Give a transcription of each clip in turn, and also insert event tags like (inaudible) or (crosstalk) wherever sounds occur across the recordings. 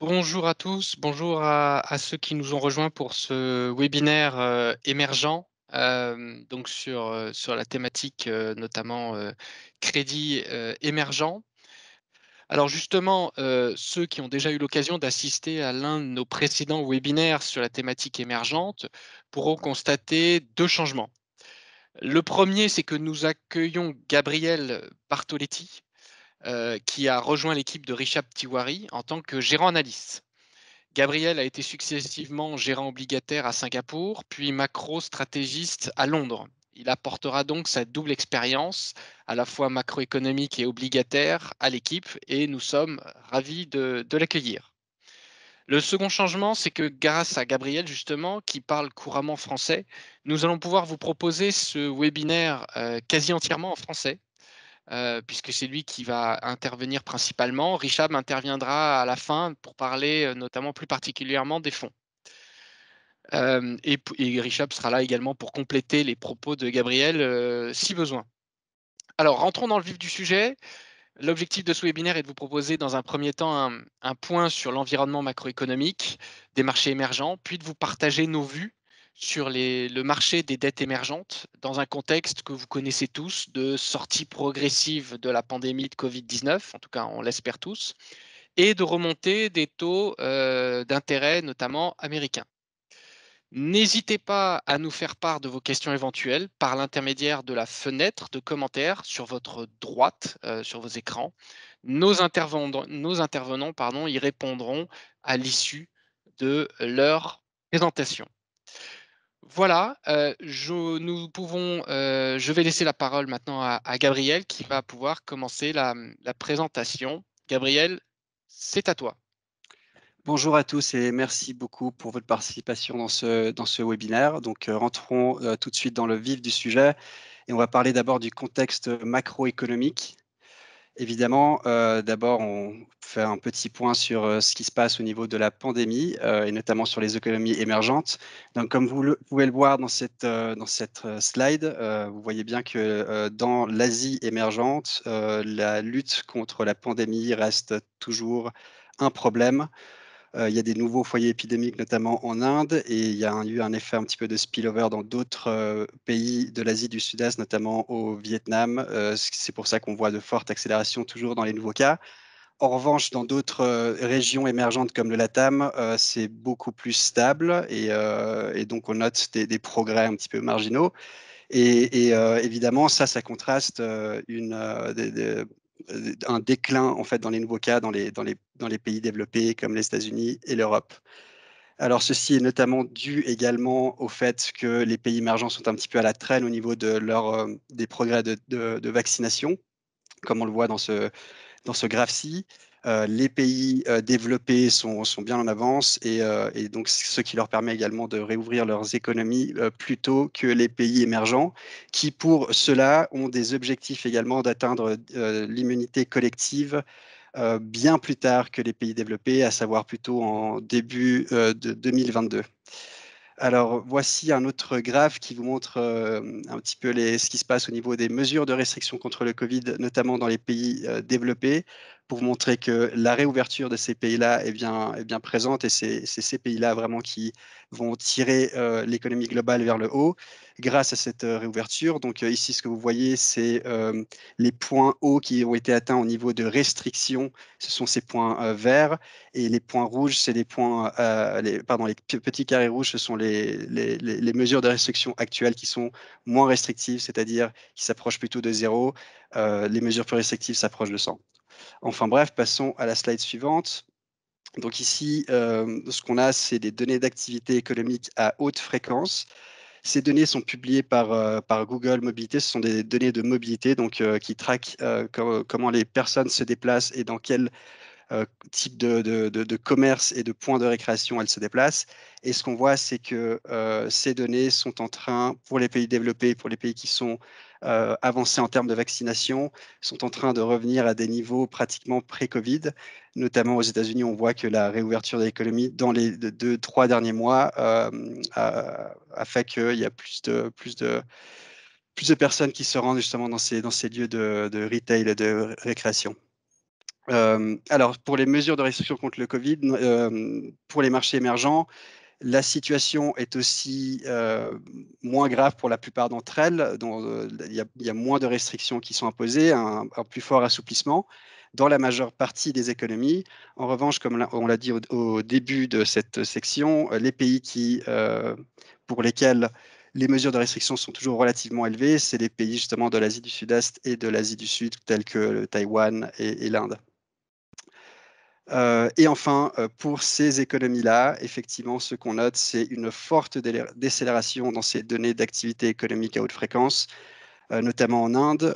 Bonjour à tous, bonjour à, ceux qui nous ont rejoints pour ce webinaire euh, émergent, euh, donc sur, euh, sur la thématique notamment crédit émergent. Alors justement, ceux qui ont déjà eu l'occasion d'assister à l'un de nos précédents webinaires sur la thématique émergente pourront constater deux changements. Le premier, c'est que nous accueillons Gabriel Bartoletti, euh, qui a rejoint l'équipe de Richard Tiwari en tant que gérant analyste. Gabriel a été successivement gérant obligataire à Singapour, puis macro-stratégiste à Londres. Il apportera donc sa double expérience, à la fois macroéconomique et obligataire, à l'équipe et nous sommes ravis de, l'accueillir. Le second changement, c'est que grâce à Gabriel, justement, qui parle couramment français, nous allons pouvoir vous proposer ce webinaire euh, quasi entièrement en français, euh, puisque c'est lui qui va intervenir principalement. Richard interviendra à la fin pour parler euh, notamment plus particulièrement des fonds. Euh, et, Richard sera là également pour compléter les propos de Gabriel si besoin. Alors, rentrons dans le vif du sujet. L'objectif de ce webinaire est de vous proposer dans un premier temps un point sur l'environnement macroéconomique des marchés émergents, puis de vous partager nos vues sur le marché des dettes émergentes dans un contexte que vous connaissez tous de sortie progressive de la pandémie de Covid-19, en tout cas on l'espère tous, et de remontée des taux euh, d'intérêt, notamment américains. N'hésitez pas à nous faire part de vos questions éventuelles par l'intermédiaire de la fenêtre de commentaires sur votre droite, euh, sur vos écrans. Nos intervenants, y répondront à l'issue de leur présentation. Voilà, euh, euh, je vais laisser la parole maintenant à, Gabriel qui va pouvoir commencer la, présentation. Gabriel, c'est à toi. Bonjour à tous et merci beaucoup pour votre participation dans ce, dans webinaire. Donc, euh, rentrons tout de suite dans le vif du sujet et on va parler d'abord du contexte macroéconomique Évidemment, euh, d'abord, on fait un petit point sur euh, ce qui se passe au niveau de la pandémie euh, et notamment sur les économies émergentes. Donc, comme vous pouvez le voir dans cette, dans cette slide, vous voyez bien que dans l'Asie émergente, la lutte contre la pandémie reste toujours un problème. Euh, il y a des nouveaux foyers épidémiques, notamment en Inde, et il y a eu un effet un petit peu de spillover dans d'autres euh, pays de l'Asie du Sud-Est, notamment au Vietnam. Euh, c'est pour ça qu'on voit de fortes accélérations toujours dans les nouveaux cas. En revanche, dans d'autres régions émergentes comme le LATAM, c'est beaucoup plus stable et, donc on note des, progrès un petit peu marginaux. Et, évidemment, ça, ça contraste une, des, un déclin en fait dans les nouveaux cas dans les, dans les, dans les pays développés comme les États-Unis et l'Europe. Alors ceci est notamment dû également au fait que les pays émergents sont un petit peu à la traîne au niveau euh, des progrès de, vaccination, comme on le voit dans ce, dans ce graphe-ci. Euh, les pays euh, développés sont, bien en avance et, euh, donc ce qui leur permet également de réouvrir leurs économies euh, plutôt que les pays émergents qui pour cela ont des objectifs également d'atteindre l'immunité collective bien plus tard que les pays développés, à savoir plutôt en début de 2022. Alors, voici un autre graphe qui vous montre un petit peu ce qui se passe au niveau des mesures de restriction contre le Covid, notamment dans les pays développés, pour montrer que la réouverture de ces pays-là est bien, présente et c'est ces pays-là vraiment qui vont tirer euh, l'économie globale vers le haut grâce à cette euh, réouverture. Donc euh, ici, ce que vous voyez, c'est les points hauts qui ont été atteints au niveau de restriction. Ce sont ces points verts et les points rouges, c'est les points, pardon, les petits carrés rouges, ce sont les, les, mesures de restriction actuelles qui sont moins restrictives, c'est-à-dire qui s'approchent plutôt de zéro. Les mesures plus restrictives s'approchent de 100. Enfin bref, passons à la slide suivante. Donc ici, euh, ce qu'on a, c'est des données d'activité économique à haute fréquence. Ces données sont publiées par, euh, Google Mobilité. Ce sont des données de mobilité donc, euh, qui traquent com comment les personnes se déplacent et dans quel type de, de, commerce et de points de récréation elles se déplacent. Et ce qu'on voit, c'est que ces données sont en train, pour les pays développés, pour les pays qui sont euh, avancés en termes de vaccination, sont en train de revenir à des niveaux pratiquement pré-Covid. Notamment aux États-Unis, on voit que la réouverture de l'économie dans les deux, trois derniers mois euh, a, a, fait qu'il y a plus de, plus de plus de personnes qui se rendent justement dans ces, dans ces lieux de, de retail et de récréation. alors, pour les mesures de restriction contre le Covid, pour les marchés émergents, la situation est aussi moins grave pour la plupart d'entre elles. il, y a, moins de restrictions qui sont imposées, un, plus fort assouplissement dans la majeure partie des économies. En revanche, comme on l'a dit au, début de cette section, les pays qui, pour lesquels les mesures de restriction sont toujours relativement élevées, c'est les pays justement de l'Asie du Sud-Est et de l'Asie du Sud, tels que Taïwan et, l'Inde. Euh, et enfin, euh, pour ces économies-là, effectivement, ce qu'on note, c'est une forte décélération dans ces données d'activité économique à haute fréquence, euh, notamment en Inde,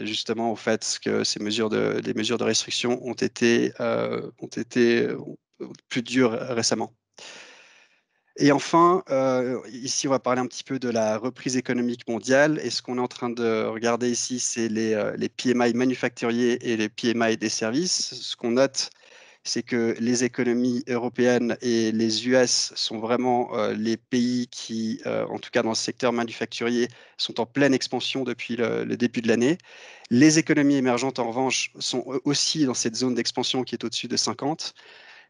justement au fait que ces mesures de, les restriction ont été, plus dures récemment. Et enfin, ici, on va parler un petit peu de la reprise économique mondiale. Et ce qu'on est en train de regarder ici, c'est les, les, PMI manufacturiers et les PMI des services. Ce qu'on note, c'est que les économies européennes et les US sont vraiment euh, les pays qui, en tout cas dans le secteur manufacturier, sont en pleine expansion depuis le, début de l'année. Les économies émergentes, en revanche, sont aussi dans cette zone d'expansion qui est au-dessus de 50.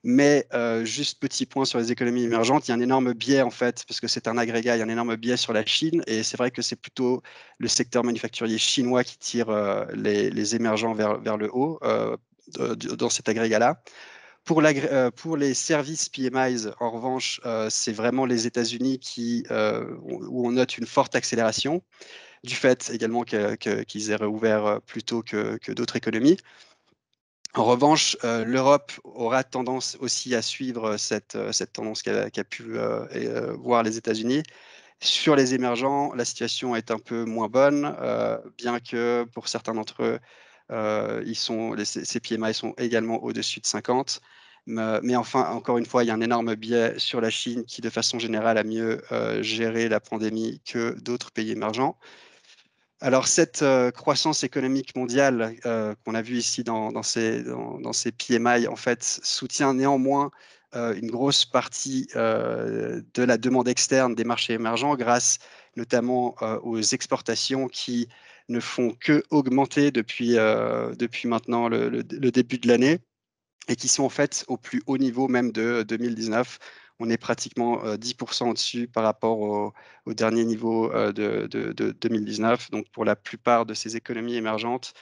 Mais euh, juste petit point sur les économies émergentes, il y a un énorme biais en fait, parce que c'est un agrégat, il y a un énorme biais sur la Chine, et c'est vrai que c'est plutôt le secteur manufacturier chinois qui tire euh, les, émergents vers, le haut euh, dans cet agrégat-là. Pour, pour, les services PMIs, en revanche, c'est vraiment les États-Unis où on note une forte accélération, du fait également qu'ils aient réouvert plus tôt que, d'autres économies. En revanche, euh, l'Europe aura tendance aussi à suivre cette, euh, tendance qu'a pu euh, voir les États-Unis. Sur les émergents, la situation est un peu moins bonne, bien que pour certains d'entre eux, ils sont, ces PMI sont également au-dessus de 50. Mais, enfin, encore une fois, il y a un énorme biais sur la Chine qui, de façon générale, a mieux géré la pandémie que d'autres pays émergents. Alors cette euh, croissance économique mondiale euh, qu'on a vue ici dans, ces, dans, ces, PMI, en fait, soutient néanmoins euh, une grosse partie de la demande externe des marchés émergents grâce notamment aux exportations qui ne font que augmenter depuis, depuis maintenant le, début de l'année et qui sont en fait au plus haut niveau même de 2019 on est pratiquement 10% au-dessus par rapport au, dernier niveau de, 2019. Donc pour la plupart de ces économies émergentes,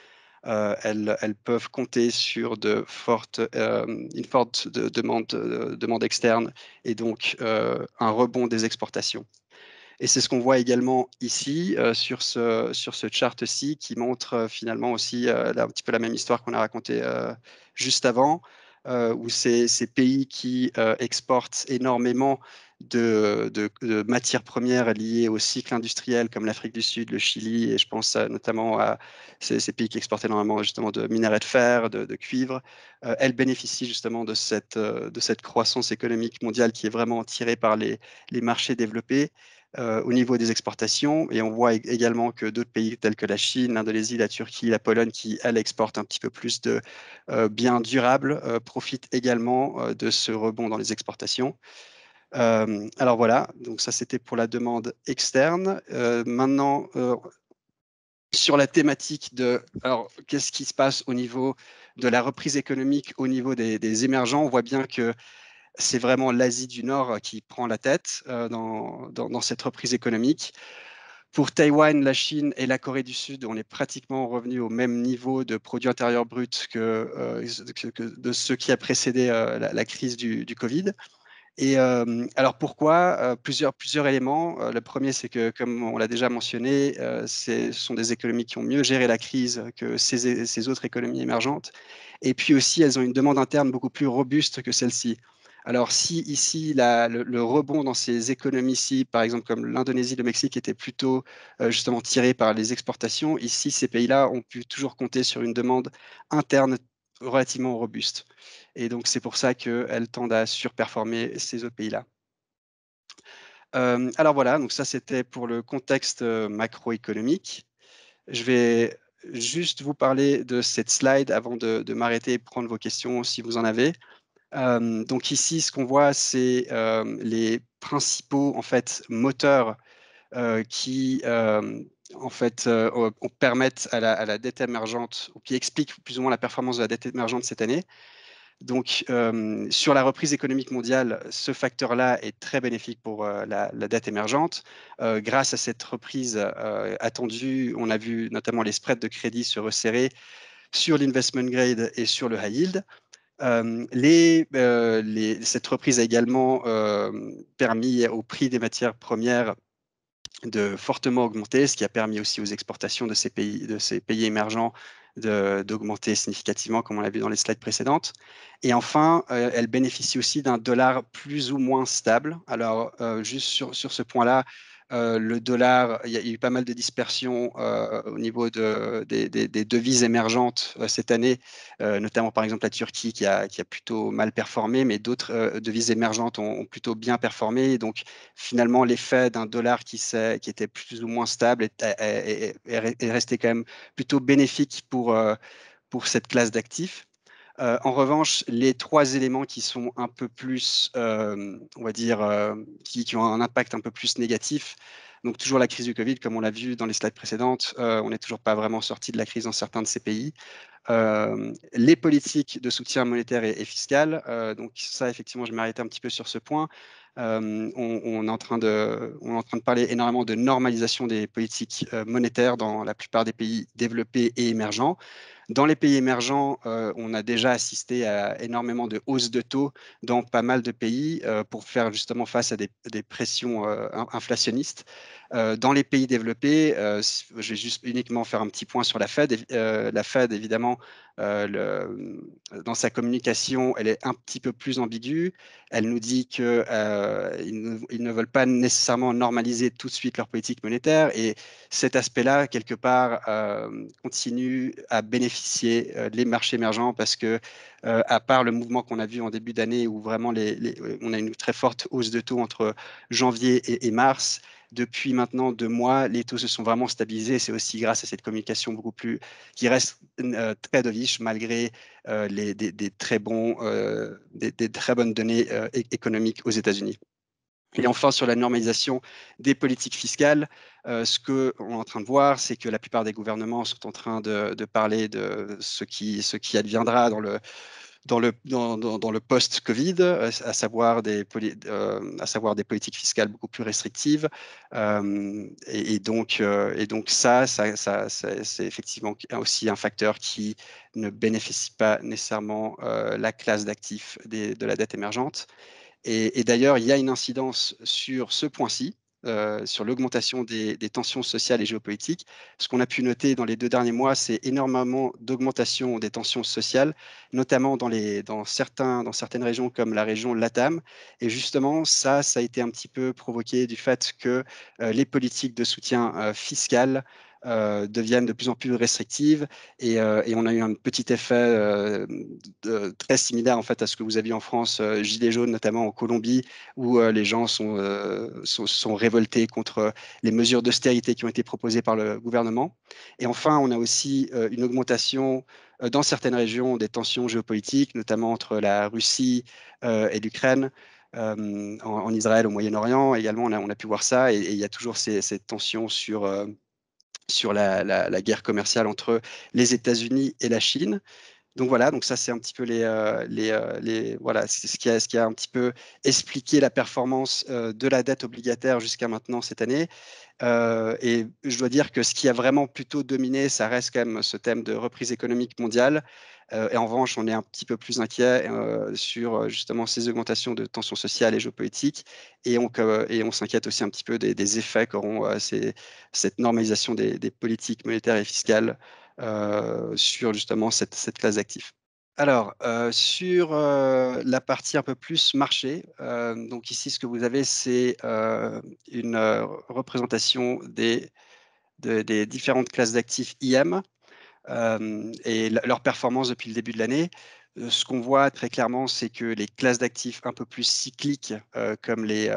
elles, peuvent compter sur de fortes, une forte demande, demande, externe et donc un rebond des exportations. Et c'est ce qu'on voit également ici sur ce, sur ce chart-ci qui montre finalement aussi un petit peu la même histoire qu'on a racontée juste avant. Euh, où ces pays qui euh, exportent énormément de, matières premières liées au cycle industriel, comme l'Afrique du Sud, le Chili, et je pense notamment à ces, pays qui exportent énormément justement de minerais de fer, de, cuivre, euh, elles bénéficient justement de cette, de cette croissance économique mondiale qui est vraiment tirée par les, les marchés développés euh, au niveau des exportations. Et on voit également que d'autres pays tels que la Chine, l'Indonésie, la Turquie, la Pologne, qui, elles, exportent un petit peu plus de euh, biens durables, euh, profitent également de ce rebond dans les exportations. alors voilà, donc ça c'était pour la demande externe. maintenant, sur la thématique de alors qu'est-ce qui se passe au niveau de la reprise économique au niveau des, des émergents, on voit bien que c'est vraiment l'Asie du Nord euh, qui prend la tête euh, dans, cette reprise économique. Pour Taïwan, la Chine et la Corée du Sud, on est pratiquement revenu au même niveau de produit intérieur brut que, euh, de ce qui a précédé la, crise du, Covid. Et alors pourquoi plusieurs, plusieurs éléments. le premier, c'est que, comme on l'a déjà mentionné, ce sont des économies qui ont mieux géré la crise que ces, ces, autres économies émergentes. Et puis aussi, elles ont une demande interne beaucoup plus robuste que celle-ci. Alors si ici le, rebond dans ces économies-ci, par exemple comme l'Indonésie, le Mexique, était plutôt euh, justement tiré par les exportations, ici ces pays-là ont pu toujours compter sur une demande interne relativement robuste. Et donc c'est pour ça qu'elles tendent à surperformer ces autres pays-là. Euh, alors voilà, donc ça c'était pour le contexte euh, macroéconomique. Je vais juste vous parler de cette slide avant de, de m'arrêter et prendre vos questions si vous en avez donc ici, ce qu'on voit, c'est les principaux en fait moteurs qui en fait, permettent à la, dette émergente, ou qui expliquent plus ou moins la performance de la dette émergente cette année. Donc, sur la reprise économique mondiale, ce facteur-là est très bénéfique pour la, dette émergente. Grâce à cette reprise attendue, on a vu notamment les spreads de crédit se resserrer sur l'investment grade et sur le high yield. Cette reprise a également permis au prix des matières premières de fortement augmenter, ce qui a permis aussi aux exportations de ces pays, émergents d'augmenter significativement, comme on l'a vu dans les slides précédentes. Et enfin, elle bénéficie aussi d'un dollar plus ou moins stable. Alors, juste sur ce point-là, euh, le dollar, il y, a eu pas mal de dispersion euh, au niveau de, des, devises émergentes euh, cette année, notamment par exemple la Turquie qui a, plutôt mal performé, mais d'autres devises émergentes ont, plutôt bien performé. Donc finalement, l'effet d'un dollar qui, était plus ou moins stable est, est, est, resté quand même plutôt bénéfique pour cette classe d'actifs. Euh, en revanche, les trois éléments qui sont un peu plus, euh, on va dire, euh, qui, ont un impact un peu plus négatif, donc toujours la crise du Covid, comme on l'a vu dans les slides précédentes, on n'est toujours pas vraiment sorti de la crise dans certains de ces pays. les politiques de soutien monétaire et, fiscal, donc ça effectivement, je m'arrêter un petit peu sur ce point. On, est en train de, on est en train de parler énormément de normalisation des politiques monétaires dans la plupart des pays développés et émergents. Dans les pays émergents, euh, on a déjà assisté à énormément de hausses de taux dans pas mal de pays euh, pour faire justement face à des, pressions euh, inflationnistes. Dans les pays développés, je vais juste uniquement faire un petit point sur la Fed. la Fed, évidemment, dans sa communication, elle est un petit peu plus ambiguë. Elle nous dit qu'ils ne, ils ne veulent pas nécessairement normaliser tout de suite leur politique monétaire et cet aspect-là, quelque part, continue à bénéficier euh, les marchés émergents parce que, euh, à part le mouvement qu'on a vu en début d'année où vraiment on a une très forte hausse de taux entre janvier et, mars, depuis maintenant deux mois, les taux se sont vraiment stabilisés. C'est aussi grâce à cette communication beaucoup plus qui reste euh, très dovish malgré les, des, très bons, des, très bonnes données économiques aux États-Unis. Et enfin, sur la normalisation des politiques fiscales, euh, ce qu'on est en train de voir, c'est que la plupart des gouvernements sont en train de, parler de ce qui, ce qui adviendra dans le, dans le, post-Covid, euh, à, savoir des, euh, à savoir des politiques fiscales beaucoup plus restrictives. et, donc, et donc ça c'est effectivement aussi un facteur qui ne bénéficie pas nécessairement la classe d'actifs de la dette émergente. Et, d'ailleurs, il y a une incidence sur ce point-ci, euh, sur l'augmentation des, tensions sociales et géopolitiques. Ce qu'on a pu noter dans les deux derniers mois, c'est énormément d'augmentation des tensions sociales, notamment dans, certains, dans certaines régions comme la région LATAM. Et justement, ça, ça a été un petit peu provoqué du fait que euh, les politiques de soutien euh, fiscal euh, deviennent de plus en plus restrictives et, euh, on a eu un petit effet euh, très similaire en fait à ce que vous aviez en France, Gilets jaunes notamment en Colombie, où les gens sont, sont, révoltés contre les mesures d'austérité qui ont été proposées par le gouvernement. Et enfin, on a aussi une augmentation dans certaines régions des tensions géopolitiques, notamment entre la Russie et l'Ukraine. en, Israël, au Moyen-Orient également, on a, pu voir ça, et, il y a toujours ces tensions sur, sur la, guerre commerciale entre les États-Unis et la Chine. Donc voilà, donc ça c'est un petit peu les, euh, euh, les, voilà, ce qui, a, ce qui a un petit peu expliqué la performance euh, de la dette obligataire jusqu'à maintenant cette année. et je dois dire que ce qui a vraiment plutôt dominé, ça reste quand même ce thème de reprise économique mondiale. Et en revanche, on est un petit peu plus inquiet sur justement ces augmentations de tensions sociales et géopolitiques. Et on, et on s'inquiète aussi un petit peu des, effets qu'auront cette normalisation des, politiques monétaires et fiscales sur justement cette, classe d'actifs. Alors, sur la partie un peu plus marché, donc ici, ce que vous avez, c'est une représentation des, des différentes classes d'actifs IM et leur performance depuis le début de l'année. ce qu'on voit très clairement, c'est que les classes d'actifs un peu plus cycliques, comme les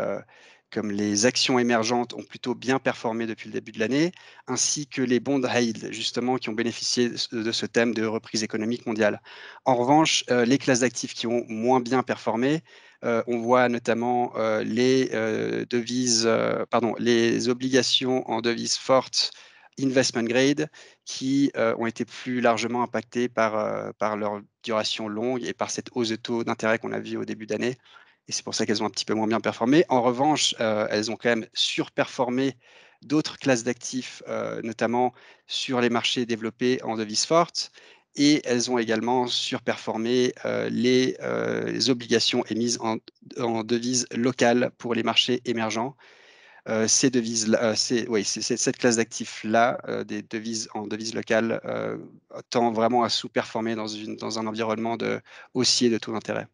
comme les actions émergentes ont plutôt bien performé depuis le début de l'année, ainsi que les bonds high justement, qui ont bénéficié de ce thème de reprise économique mondiale. En revanche, les classes d'actifs qui ont moins bien performé, on voit notamment les devises, pardon, les obligations en devises fortes investment grade qui ont été plus largement impactés par, par leur duration longue et par cette hausse de taux d'intérêt qu'on a vu au début d'année. Et c'est pour ça qu'elles ont un petit peu moins bien performé. En revanche, elles ont quand même surperformé d'autres classes d'actifs, notamment sur les marchés développés en devises fortes et elles ont également surperformé les, obligations émises en, en devises locales pour les marchés émergents. cette classe d'actifs-là, des devises en devises locales, tend vraiment à sous-performer dans, un environnement haussier de taux d'intérêt.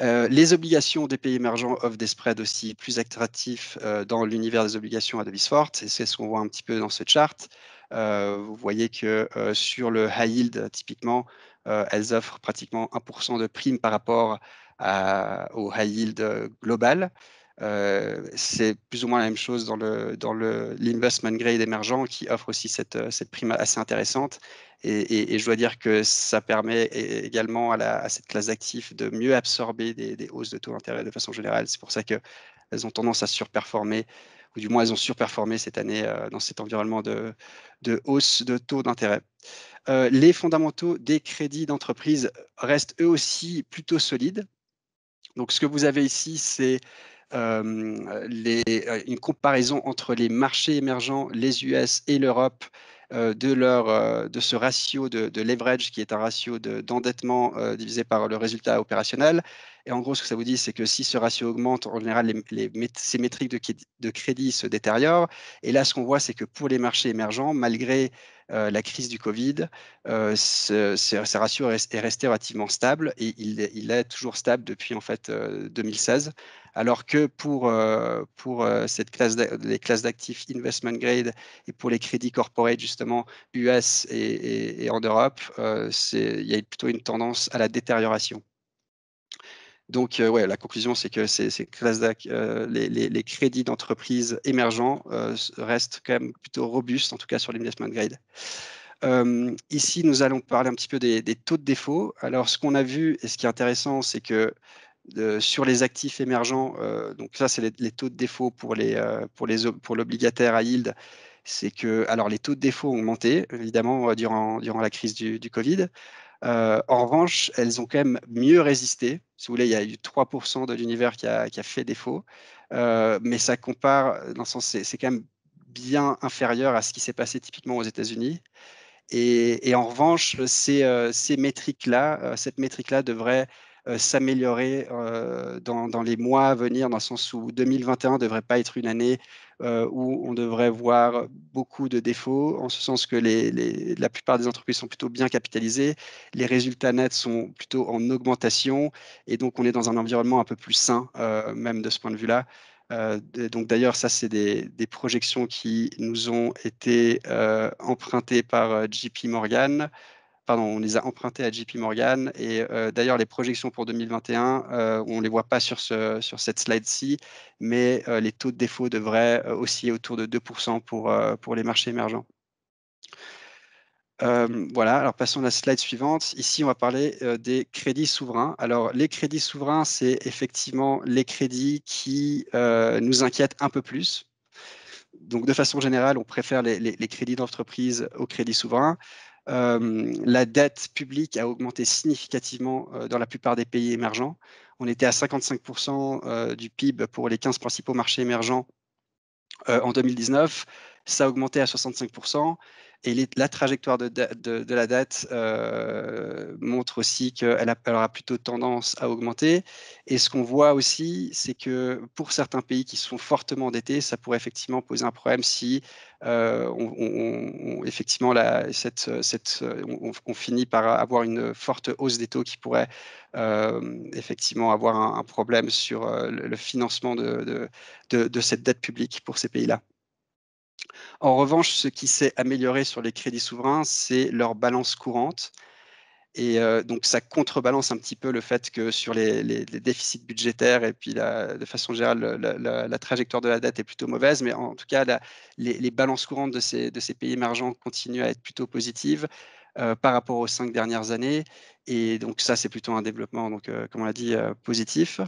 Les obligations des pays émergents offrent des spreads aussi plus attractifs dans l'univers des obligations à devises fortes, et c'est ce qu'on voit un petit peu dans ce chart. Euh, vous voyez que euh, sur le high yield, typiquement, euh, elles offrent pratiquement 1% de prime par rapport au high yield global. C'est plus ou moins la même chose dans le dans l'investment grade émergent qui offre aussi cette, cette prime assez intéressante. Et, je dois dire que ça permet également à, cette classe d'actifs de mieux absorber des, hausses de taux d'intérêt de façon générale. C'est pour ça qu'elles ont tendance à surperformer ou du moins elles ont surperformé cette année euh, dans cet environnement de, hausse de taux d'intérêt. Euh, les fondamentaux des crédits d'entreprise restent eux aussi plutôt solides. Donc ce que vous avez ici, c'est euh, une comparaison entre les marchés émergents, les US et l'Europe de, leur, de ce ratio de, leverage qui est un ratio d'endettement divisé par le résultat opérationnel. Et en gros, ce que ça vous dit, c'est que si ce ratio augmente, en général, ces métriques de, crédit se détériorent. Et là, ce qu'on voit, c'est que pour les marchés émergents, malgré euh, la crise du Covid, euh, ce, ratio est, resté relativement stable et il, est toujours stable depuis en fait 2016. Euh, alors que pour, pour cette classe les classes d'actifs investment grade et pour les crédits corporate justement US et, et en Europe, il y a plutôt une tendance à la détérioration. Donc, euh, ouais, la conclusion, c'est que euh, les, crédits d'entreprise émergents euh, restent quand même plutôt robustes, en tout cas sur l'investment grade. ici, nous allons parler un petit peu des, taux de défaut. Alors, ce qu'on a vu, et ce qui est intéressant, c'est que sur les actifs émergents, donc ça, c'est les, taux de défaut pour les pour pour l'obligataire à yield. C'est que alors les taux de défaut ont augmenté évidemment durant durant la crise du Covid. Euh, en revanche, elles ont quand même mieux résisté. Si vous voulez, il y a eu 3% de l'univers qui a, fait défaut, euh, mais ça compare, dans le sens, c'est quand même bien inférieur à ce qui s'est passé typiquement aux États-Unis. Et, en revanche, euh, ces métriques-là, cette métrique-là devrait s'améliorer dans, dans, les mois à venir, dans le sens où 2021 ne devrait pas être une année euh, où on devrait voir beaucoup de défauts, en ce sens que la plupart des entreprises sont plutôt bien capitalisées, les résultats nets sont plutôt en augmentation, et donc on est dans un environnement un peu plus sain, euh, même de ce point de vue-là. Euh, donc d'ailleurs, ça, c'est des, projections qui nous ont été empruntées par JP Morgan pardon, on les a empruntés à JP Morgan. Et euh, d'ailleurs, les projections pour 2021, euh, on ne les voit pas sur, ce, sur cette slide-ci, mais euh, les taux de défaut devraient osciller autour de 2% pour, les marchés émergents. voilà, alors passons à la slide suivante. Ici, on va parler des crédits souverains. Alors, les crédits souverains, c'est effectivement les crédits qui nous inquiètent un peu plus. Donc, de façon générale, on préfère les crédits d'entreprise aux crédits souverains la dette publique a augmenté significativement dans la plupart des pays émergents. On était à 55% du PIB pour les 15 principaux marchés émergents en 2019. Ça a augmenté à 65%. Et la trajectoire de, la dette euh, montre aussi qu'elle aura plutôt tendance à augmenter. Et ce qu'on voit aussi, c'est que pour certains pays qui sont fortement endettés, ça pourrait effectivement poser un problème si euh, on, effectivement on, finit par avoir une forte hausse des taux qui pourrait euh, effectivement avoir un, problème sur le, financement de cette dette publique pour ces pays-là. En revanche, ce qui s'est amélioré sur les crédits souverains, c'est leur balance courante. Et euh, donc, ça contrebalance un petit peu le fait que sur les, déficits budgétaires et puis de façon générale, la, trajectoire de la dette est plutôt mauvaise. Mais en tout cas, les, balances courantes de ces, pays émergents continuent à être plutôt positives euh, par rapport aux cinq dernières années. Et donc, ça, c'est plutôt un développement, donc, euh, comme on l'a dit, positif.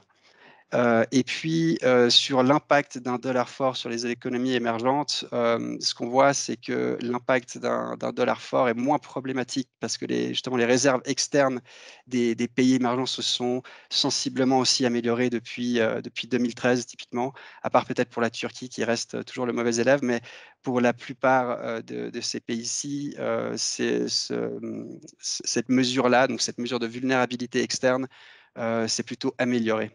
Euh, et puis, euh, sur l'impact d'un dollar fort sur les économies émergentes, euh, ce qu'on voit, c'est que l'impact d'un dollar fort est moins problématique parce que les, justement les réserves externes des, pays émergents se sont sensiblement aussi améliorées depuis, depuis 2013, typiquement, à part peut-être pour la Turquie qui reste toujours le mauvais élève, mais pour la plupart de, ces pays-ci, cette mesure-là, donc cette mesure de vulnérabilité externe, c'est plutôt amélioré.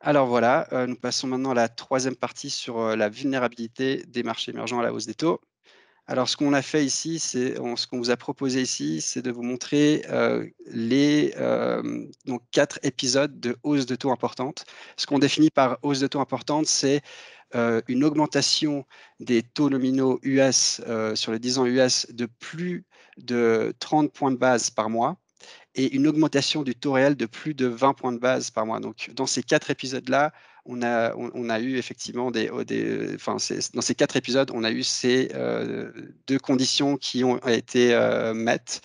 Alors voilà, euh, nous passons maintenant à la troisième partie sur euh, la vulnérabilité des marchés émergents à la hausse des taux. Alors, ce qu'on a fait ici, c'est ce qu'on vous a proposé ici, c'est de vous montrer euh, les quatre épisodes de hausse de taux importante. Ce qu'on définit par hausse de taux importante, c'est une augmentation des taux nominaux US sur les 10 ans US de plus de 30 points de base par mois et une augmentation du taux réel de plus de 20 points de base par mois. Donc, dans ces quatre épisodes-là, on a, on, a eu effectivement des, des enfin, dans ces quatre épisodes, on a eu ces euh, deux conditions qui ont été euh, mettes.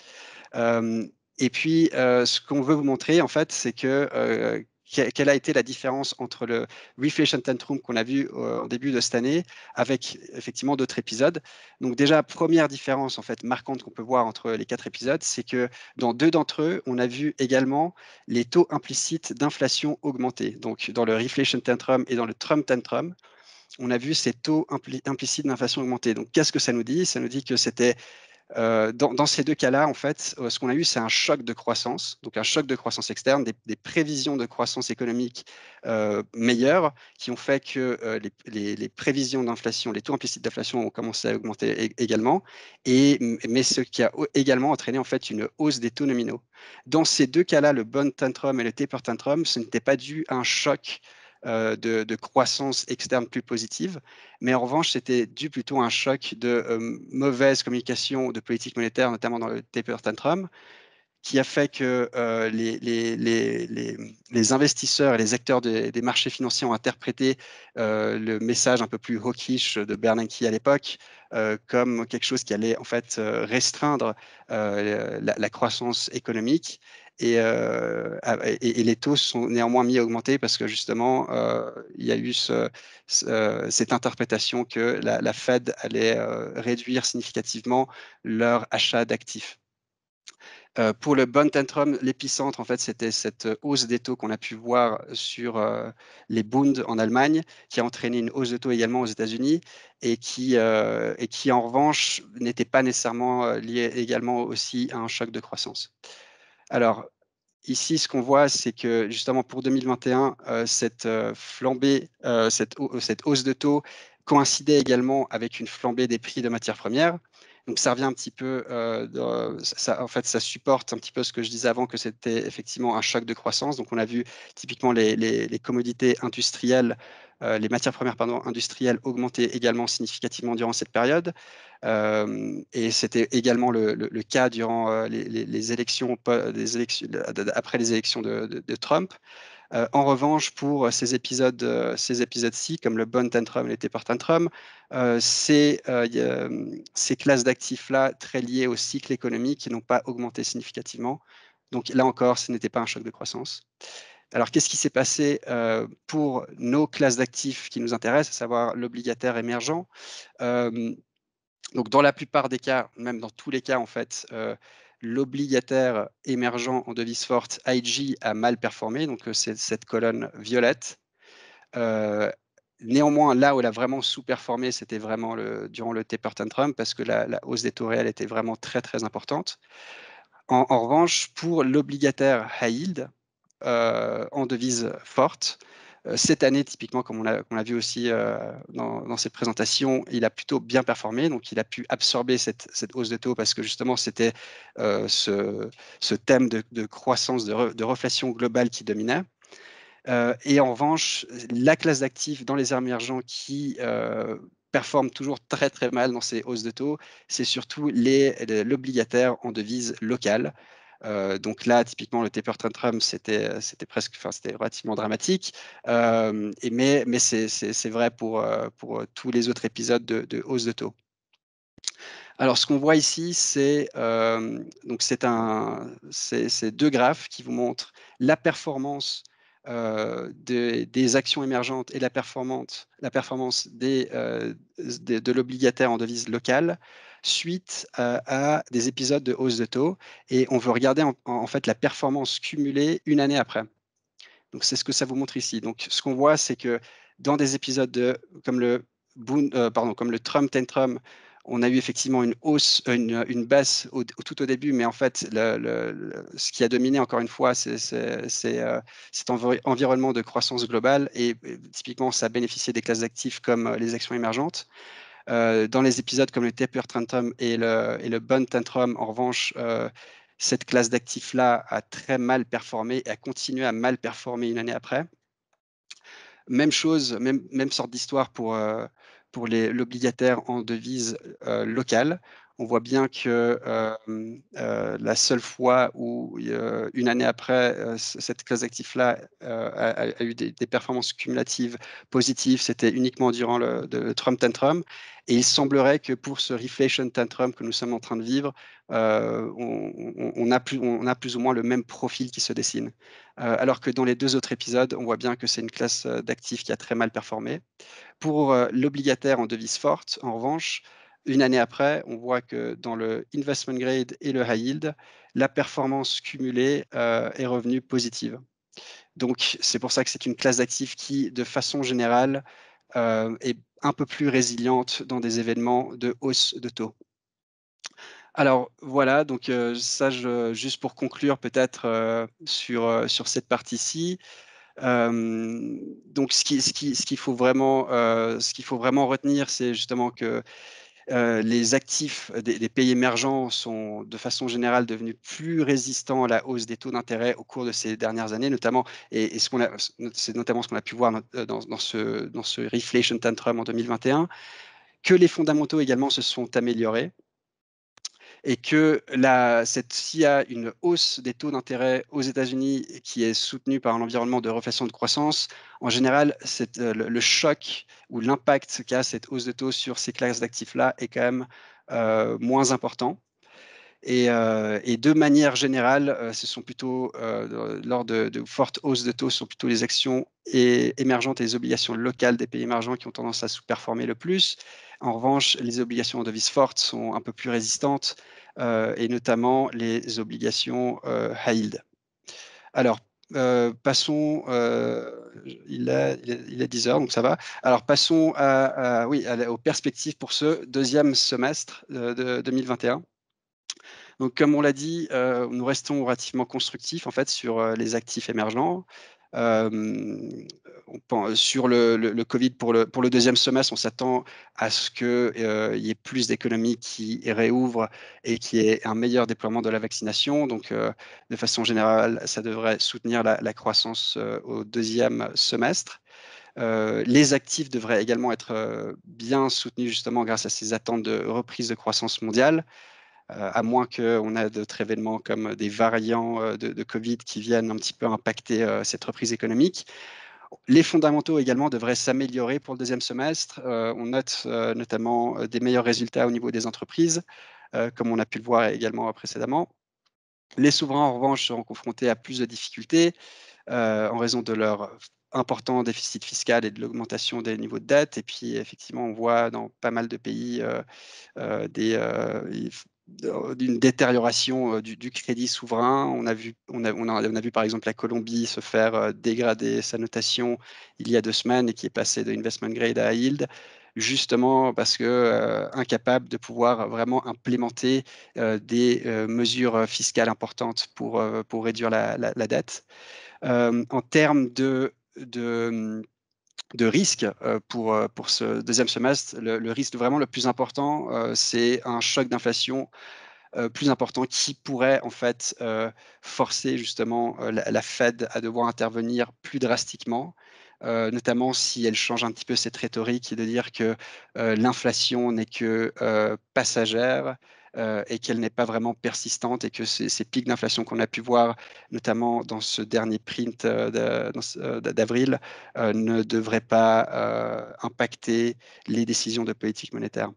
Euh, et puis, ce qu'on veut vous montrer, en fait, c'est que quelle a été la différence entre le Reflation Tantrum qu'on a vu au début de cette année avec effectivement d'autres épisodes? Donc déjà, première différence en fait marquante qu'on peut voir entre les quatre épisodes, c'est que dans deux d'entre eux, on a vu également les taux implicites d'inflation augmenter. Donc dans le Reflation Tantrum et dans le Trump Tantrum, on a vu ces taux implicites d'inflation augmenter. Donc qu'est-ce que ça nous dit? Ça nous dit que c'était euh, dans, ces deux cas-là, en fait, euh, ce qu'on a eu, c'est un choc de croissance, donc un choc de croissance externe, des, prévisions de croissance économique euh, meilleures qui ont fait que les, prévisions d'inflation, les taux implicites d'inflation ont commencé à augmenter également, et, mais ce qui a également entraîné en fait une hausse des taux nominaux. Dans ces deux cas-là, le bond tantrum et le taper tantrum, ce n'était pas dû à un choc euh, de, croissance externe plus positive. Mais en revanche, c'était dû plutôt à un choc de euh, mauvaise communication de politique monétaire, notamment dans le taper tantrum, qui a fait que euh, les, investisseurs et les acteurs des marchés financiers ont interprété le message un peu plus hawkish de Bernanke à l'époque comme quelque chose qui allait en fait restreindre la, croissance économique euh, et, les taux sont néanmoins mis à augmenter parce que justement, euh, il y a eu cette interprétation que la, Fed allait euh, réduire significativement leur achat d'actifs. pour le bond tantrum, l'épicentre, en fait, c'était cette hausse des taux qu'on a pu voir sur les Bund en Allemagne, qui a entraîné une hausse de taux également aux États-Unis et et qui, en revanche, n'était pas nécessairement liée également aussi à un choc de croissance. Alors, ici, ce qu'on voit, c'est que justement pour 2021, euh, cette euh, flambée, euh, cette, hausse de taux coïncidait également avec une flambée des prix de matières premières. Donc ça revient un petit peu, en fait, ça supporte un petit peu ce que je disais avant, que c'était effectivement un choc de croissance. Donc on a vu typiquement les commodités industrielles euh, les matières premières pardon, industrielles augmentaient également significativement durant cette période. Euh, et c'était également le, cas durant euh, les, élections, après les élections de, Trump. En revanche, pour ces épisodes, ces épisodes-ci, comme le Bond Tantrum et le Taper Tantrum, ces, classes d'actifs-là, très liées au cycle économique, n'ont pas augmenté significativement. Donc là encore, ce n'était pas un choc de croissance. Alors, qu'est-ce qui s'est passé euh, pour nos classes d'actifs qui nous intéressent, à savoir l'obligataire émergent? Donc, dans la plupart des cas, même dans tous les cas, en fait, euh, l'obligataire émergent en devise forte, IG, a mal performé. Donc, euh, c'est cette colonne violette. Néanmoins, là où elle a vraiment sous-performé, c'était vraiment durant le taper tantrum parce que la, hausse des taux réels était vraiment très, très importante. En, en revanche, pour l'obligataire high yield, euh, en devise forte. Euh, cette année, typiquement, comme on l'a vu aussi euh, dans, cette présentation, il a plutôt bien performé. Donc, il a pu absorber cette, hausse de taux parce que justement, c'était ce, thème de, croissance, de, de, reflation globale qui dominait. et en revanche, la classe d'actifs dans les émergents qui performe toujours très très mal dans ces hausses de taux, c'est surtout l'obligataire en devise locale. Euh, donc là, typiquement, le taper tantrum, c'était, presque, enfin, c'était relativement dramatique. Euh, mais, mais c'est, vrai pour, euh, pour tous les autres épisodes de, hausse de taux. Alors, ce qu'on voit ici, c'est c'est, deux graphes qui vous montrent la performance des actions émergentes et la performance, la performance des, de, l'obligataire en devise locale suite à, des épisodes de hausse de taux et on veut regarder en, fait la performance cumulée une année après. Donc c'est ce que ça vous montre ici. Donc ce qu'on voit, c'est que dans des épisodes de, comme le pardon, comme le Trump tantrum on a eu effectivement une hausse, une, baisse tout au début, mais en fait, ce qui a dominé encore une fois, c'est euh, cet environnement de croissance globale et typiquement, ça a bénéficié des classes d'actifs comme euh, les actions émergentes. Euh, dans les épisodes comme le Taper Tantrum et le, et le Bund Tantrum, en revanche, cette classe d'actifs-là a très mal performé et a continué à mal performer une année après. Même chose, même sorte d'histoire pour, pour l'obligataire en devise euh, locale. On voit bien que euh, euh, la seule fois où, une année après, cette classe d'actifs-là a, eu des, performances cumulatives positives, c'était uniquement durant le, Trump tantrum. Et il semblerait que pour ce reflation tantrum que nous sommes en train de vivre, on, a plus, ou moins le même profil qui se dessine. alors que dans les deux autres épisodes, on voit bien que c'est une classe d'actifs qui a très mal performé. Pour euh, l'obligataire en devise forte, en revanche, une année après, on voit que dans le investment grade et le high yield, la performance cumulée euh, est revenue positive. Donc, c'est pour ça que c'est une classe d'actifs qui, de façon générale, euh, est un peu plus résiliente dans des événements de hausse de taux. Alors voilà, donc ça, juste pour conclure peut-être sur, sur cette partie-ci, donc, ce qu'il ce qui, ce faut, vraiment, ce qu'il faut vraiment retenir, c'est justement que les actifs des, pays émergents sont de façon générale devenus plus résistants à la hausse des taux d'intérêt au cours de ces dernières années, notamment, et, ce c'est notamment ce qu'on a pu voir dans, dans, ce, dans ce reflation tantrum en 2021, que les fondamentaux également se sont améliorés et que s'il y a une hausse des taux d'intérêt aux États-Unis qui est soutenue par un environnement de reflation de croissance, en général, euh, le, choc ou l'impact qu'a cette hausse de taux sur ces classes d'actifs-là est quand même euh, moins important. Euh, et, de manière générale, ce sont plutôt, lors de, fortes hausses de taux, ce sont plutôt les actions émergentes et les obligations locales des pays émergents qui ont tendance à sous-performer le plus. En revanche, les obligations en devises fortes sont un peu plus résistantes, euh, et notamment les obligations euh, high yield. Alors, euh, passons, il, est, il, 10 heures, donc ça va. Alors, passons à, oui, aux perspectives pour ce deuxième semestre de 2021. Donc, comme on l'a dit, nous restons relativement constructifs en fait sur les actifs émergents sur le, Covid, pour le, deuxième semestre, on s'attend à ce qu'il euh, y ait plus d'économies qui réouvrent et qu'il y ait un meilleur déploiement de la vaccination. Donc, euh, de façon générale, ça devrait soutenir la, croissance euh, au deuxième semestre. les actifs devraient également être bien soutenus justement grâce à ces attentes de reprise de croissance mondiale. À moins qu'on ait d'autres événements comme des variants de, de, Covid qui viennent un petit peu impacter cette reprise économique. Les fondamentaux également devraient s'améliorer pour le deuxième semestre. Euh, on note euh, notamment euh, des meilleurs résultats au niveau des entreprises, comme on a pu le voir également précédemment. Les souverains, en revanche, seront confrontés à plus de difficultés en raison de leur important déficit fiscal et de l'augmentation des niveaux de dette. Et puis, effectivement, on voit dans pas mal de pays des, d'une détérioration euh, du, crédit souverain. On a, vu, on, a, on, a, vu par exemple la Colombie se faire euh, dégrader sa notation il y a deux semaines et qui est passée de investment grade à yield, justement parce que euh, incapable de pouvoir vraiment implémenter des mesures fiscales importantes pour, pour réduire la, la dette. en termes de, de de risque euh, pour, euh, pour ce deuxième semestre. Le, risque vraiment le plus important, euh, c'est un choc d'inflation plus important qui pourrait en fait forcer justement la, Fed à devoir intervenir plus drastiquement. notamment si elle change un petit peu cette rhétorique et de dire que l'inflation n'est que passagère, euh, et qu'elle n'est pas vraiment persistante et que ces, pics d'inflation qu'on a pu voir, notamment dans ce dernier print euh, euh, d'avril, ne devraient pas impacter les décisions de politique monétaire.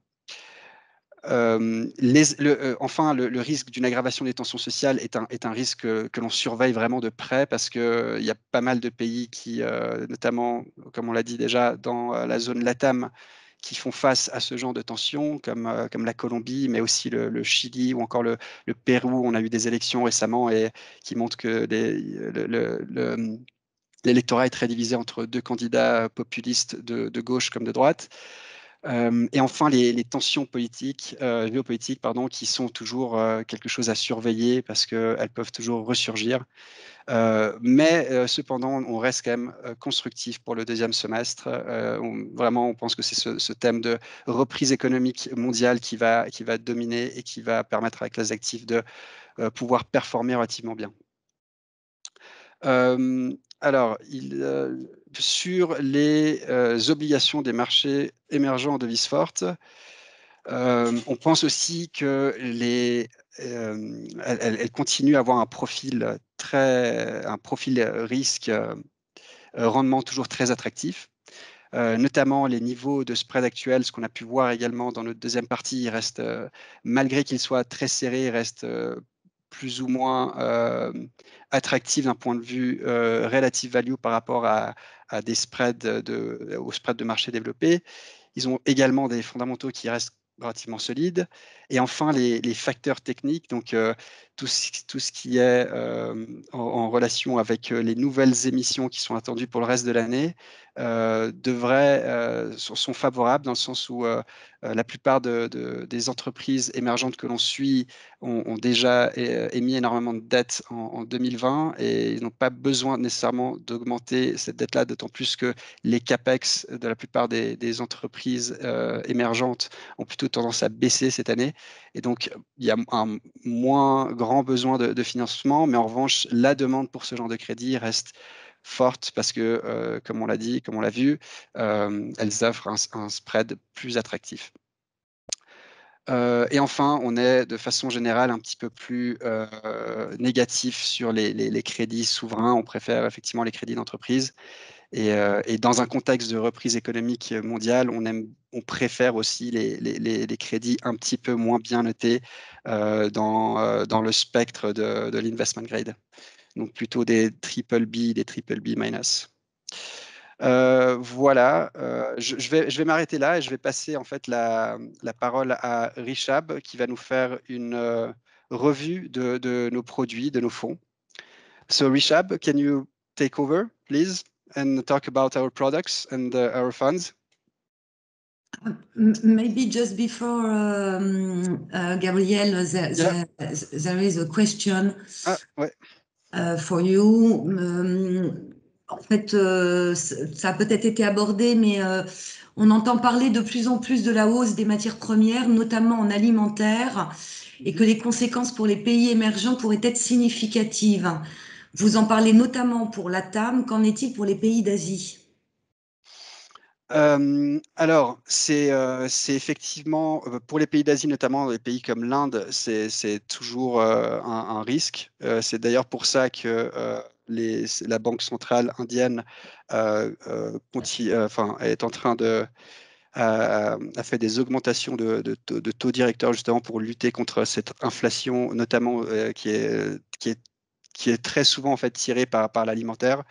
enfin, le, risque d'une aggravation des tensions sociales est un, est un risque que, l'on surveille vraiment de près parce qu'il y a pas mal de pays qui, notamment, comme on l'a dit déjà, dans la zone LATAM, qui font face à ce genre de tensions, comme, comme la Colombie, mais aussi le, Chili ou encore le, Pérou. On a eu des élections récemment et qui montrent que l'électorat est très divisé entre deux candidats populistes de, de gauche comme de droite. Euh, et enfin, les, tensions politiques, euh, géopolitiques, pardon, qui sont toujours euh, quelque chose à surveiller parce qu'elles peuvent toujours ressurgir. Mais cependant, on reste quand même constructif pour le deuxième semestre. vraiment, on pense que c'est ce, thème de reprise économique mondiale qui va, qui va dominer et qui va permettre à la classe active de pouvoir performer relativement bien. alors, sur les euh, obligations des marchés émergents en devise forte. Euh, on pense aussi que les, euh, elles, continuent à avoir un profil très, un profil risque rendement toujours très attractif. notamment les niveaux de spread actuels, ce qu'on a pu voir également dans notre deuxième partie, restent, malgré qu'ils soient très serrés, restent plus ou moins euh, attractif d'un point de vue euh, relative value par rapport à, des spreads de, aux spreads de marché développés. Ils ont également des fondamentaux qui restent relativement solides. Et enfin, les, facteurs techniques, donc euh, tout, ce, qui est euh, en, relation avec les nouvelles émissions qui sont attendues pour le reste de l'année, devraient, sont, favorables dans le sens où la plupart des entreprises émergentes que l'on suit ont, déjà émis énormément de dettes en, 2020 et n'ont pas besoin nécessairement d'augmenter cette dette-là, d'autant plus que les CAPEX de la plupart des, entreprises émergentes ont plutôt tendance à baisser cette année. Et donc, il y a un moins grand besoin de, financement, mais en revanche, la demande pour ce genre de crédit reste forte parce que, euh, comme on l'a dit, comme on l'a vu, euh, elles offrent un, spread plus attractif. Euh, et enfin, on est de façon générale un petit peu plus négatif sur les, les, crédits souverains. On préfère effectivement les crédits d'entreprise. Euh, et, dans un contexte de reprise économique mondiale, on, préfère aussi les, crédits un petit peu moins bien notés euh, dans, euh, dans, le spectre de, l'investment grade. Donc plutôt des triple B, des triple B minus. voilà, je, vais, m'arrêter là et je vais passer en fait la, la, parole à Richab qui va nous faire une revue de, de nos produits, de nos fonds. So Richab, can you take over, please? And talk about our products and uh, our funds? Maybe just before um, uh, Gabriel, there, yeah. there, there is a question ah, ouais. uh, for you. Um, en fait, euh, ça a peut-être été abordé, mais euh, on entend parler de plus en plus de la hausse des matières premières, notamment en alimentaire, et que les conséquences pour les pays émergents pourraient être significatives. Vous en parlez notamment pour la TAM. Qu'en est-il pour les pays d'Asie? Euh, alors, c'est euh, effectivement, euh, pour les pays d'Asie, notamment les pays comme l'Inde, c'est toujours un, risque. c'est d'ailleurs pour ça que la Banque centrale indienne est en train de, a, fait des augmentations de, taux directeurs justement pour lutter contre cette inflation, notamment qui est qui est très souvent en fait tiré par, par l'alimentaire.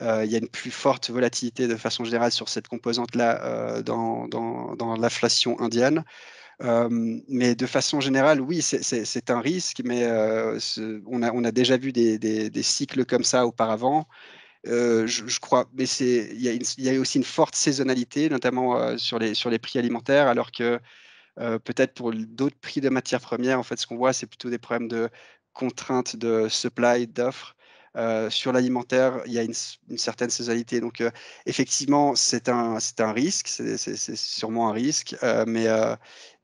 Euh, il y a une plus forte volatilité de façon générale sur cette composante-là euh, dans, dans, l'inflation indienne. Euh, mais de façon générale, oui, c'est un risque, mais on, a, on a déjà vu des, des, cycles comme ça auparavant. Je, crois, mais il y, a y a aussi une forte saisonnalité, notamment sur, les, sur les prix alimentaires, alors que peut-être pour d'autres prix de matières premières, en fait, ce qu'on voit, c'est plutôt des problèmes de contraintes de supply, d'offres. Euh, sur l'alimentaire, il y a une, certaine saisonnalité. Donc, euh, effectivement, c'est un, un risque, c'est sûrement un risque, euh, mais,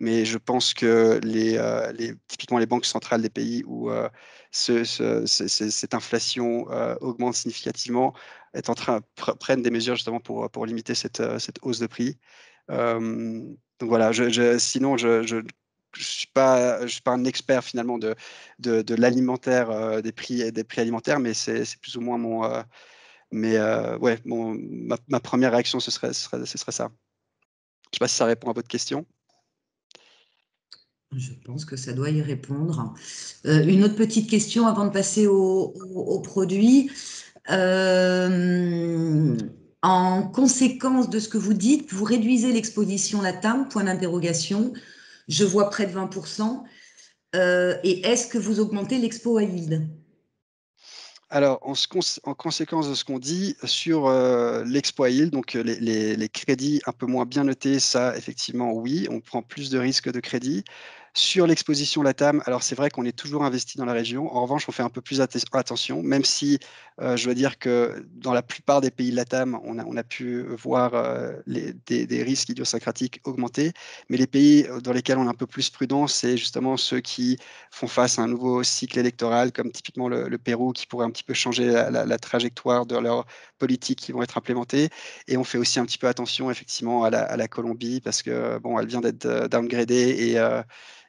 mais je pense que les, les, typiquement les banques centrales des pays où ce, cette inflation augmente significativement est en train, prennent des mesures justement pour, pour limiter cette, cette hausse de prix. donc voilà, sinon, je je suis, pas, je suis pas un expert finalement de, de, l'alimentaire, euh, des, prix, des prix alimentaires, mais c'est plus ou moins mon. Euh, mais euh, ouais, ma, première réaction, ce serait, ce serait, ce serait ça. Je ne sais pas si ça répond à votre question. Je pense que ça doit y répondre. Une autre petite question avant de passer au, produit. Euh, en conséquence de ce que vous dites, vous réduisez l'exposition LATAM, point d'interrogation. Je vois près de 20%. Euh, et est-ce que vous augmentez l'expo à yield alors, en, conséquence de ce qu'on dit sur euh, l'expo yield, donc les, crédits un peu moins bien notés, ça, effectivement, oui, on prend plus de risques de crédit. Sur l'exposition LATAM, alors c'est vrai qu'on est toujours investi dans la région. En revanche, on fait un peu plus attention, même si euh, je dois dire que dans la plupart des pays LATAM, on a, on a pu voir euh, des, risques idiosyncratiques augmenter. Mais les pays dans lesquels on est un peu plus prudent, c'est justement ceux qui font face à un nouveau cycle électoral, comme typiquement le, Pérou, qui pourrait un petit peu changer la, trajectoire de leurs politiques qui vont être implémentées. Et on fait aussi un petit peu attention effectivement à la, Colombie, parce que bon, elle vient d'être euh, downgradée et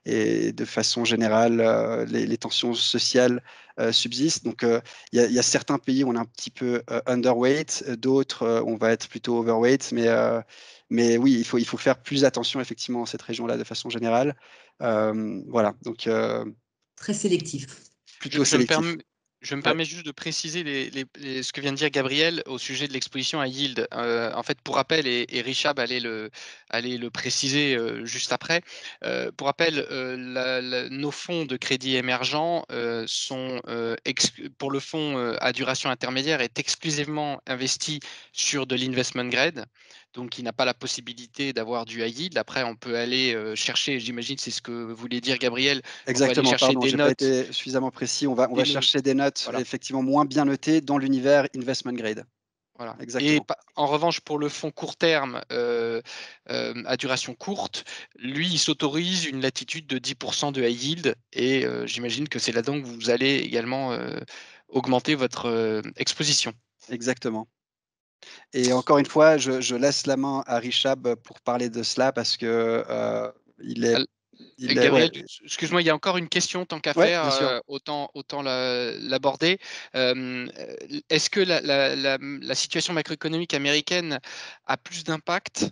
et de façon générale, euh, les, tensions sociales euh, subsistent. Donc, euh, il y, a certains pays où on est un petit peu underweight, d'autres on va être plutôt overweight, mais, mais oui, il faut, il faut faire plus attention effectivement dans cette région-là de façon générale. voilà, donc. Très sélectif. Plutôt sélectif. Je me permets juste de préciser ce que vient de dire Gabriel au sujet de l'exposition à yield. Euh, en fait, pour rappel, et, Richard allait le, le préciser euh, juste après, euh, pour rappel, nos fonds de crédit émergents sont, pour le fonds à duration intermédiaire, est exclusivement investi sur de l'investment grade donc il n'a pas la possibilité d'avoir du high yield. Après, on peut aller chercher, j'imagine, c'est ce que voulait dire Gabriel. Exactement, chercher pardon, des notes. Pas été suffisamment précis. On va, on va chercher des notes effectivement moins bien notées dans l'univers investment grade. Voilà. Exactement. Et en revanche, pour le fonds court terme à duration courte, lui, il s'autorise une latitude de 10% de high yield. Et j'imagine que c'est là-dedans que vous allez également augmenter votre exposition. Exactement. Et encore une fois, je, laisse la main à Richab pour parler de cela parce que euh, il est. Gabriel, excuse-moi, il y a encore une question tant qu'à faire, euh, autant, autant l'aborder. Euh, est-ce que la, situation macroéconomique américaine a plus d'impact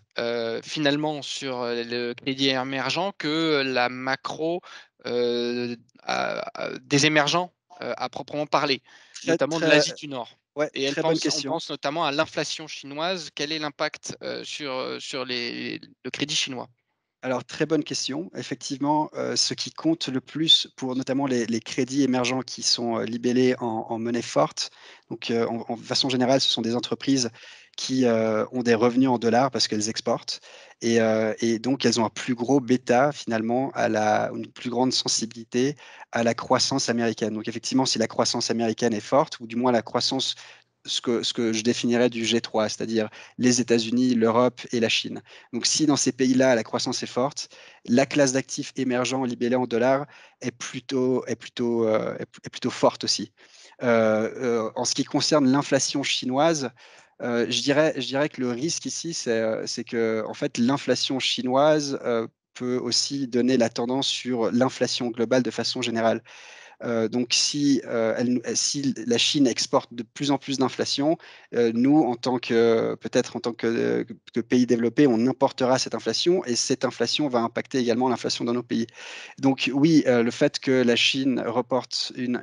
finalement sur le crédit émergent que la macro des émergents à proprement parler, notamment de l'Asie du Nord? Et elle pense, on pense notamment à l'inflation chinoise. Quel est l'impact sur, sur les, le crédit chinois? Alors, très bonne question. Effectivement, ce qui compte le plus pour notamment les, crédits émergents qui sont libellés en, monnaie forte, donc en, façon générale, ce sont des entreprises qui ont des revenus en dollars parce qu'elles exportent. Et, et, donc, elles ont un plus gros bêta, finalement, à la, une plus grande sensibilité à la croissance américaine. Donc, effectivement, si la croissance américaine est forte, ou du moins la croissance ce que, ce que je définirais du G3, c'est-à-dire les États-Unis, l'Europe et la Chine. Donc si dans ces pays-là, la croissance est forte, la classe d'actifs émergents libellés en dollars est plutôt, est plutôt, euh, est plutôt forte aussi. Euh, euh, en ce qui concerne l'inflation chinoise, je, dirais, que le risque ici, c'est que en fait, l'inflation chinoise peut aussi donner la tendance sur l'inflation globale de façon générale. Donc, si, la Chine exporte de plus en plus d'inflation, nous, en tant que peut-être en tant que, pays développé, on importera cette inflation et cette inflation va impacter également l'inflation dans nos pays. Donc, oui, le fait que la Chine reporte une,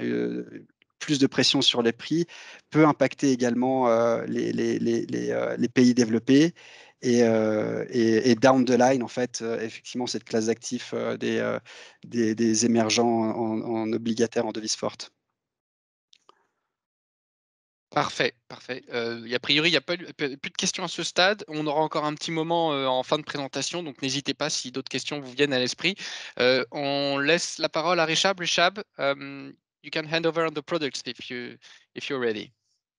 plus de pression sur les prix peut impacter également les, les, les, pays développés. Euh, et, down the line, en fait, euh, effectivement, cette classe d'actifs euh, des, des, émergents en, obligataire en devise forte. Parfait, parfait. a priori, il n'y a pas, plus de questions à ce stade. On aura encore un petit moment en fin de présentation, donc n'hésitez pas si d'autres questions vous viennent à l'esprit. on laisse la parole à Richab. Richab, you can hand over on the products if, you, if you're ready.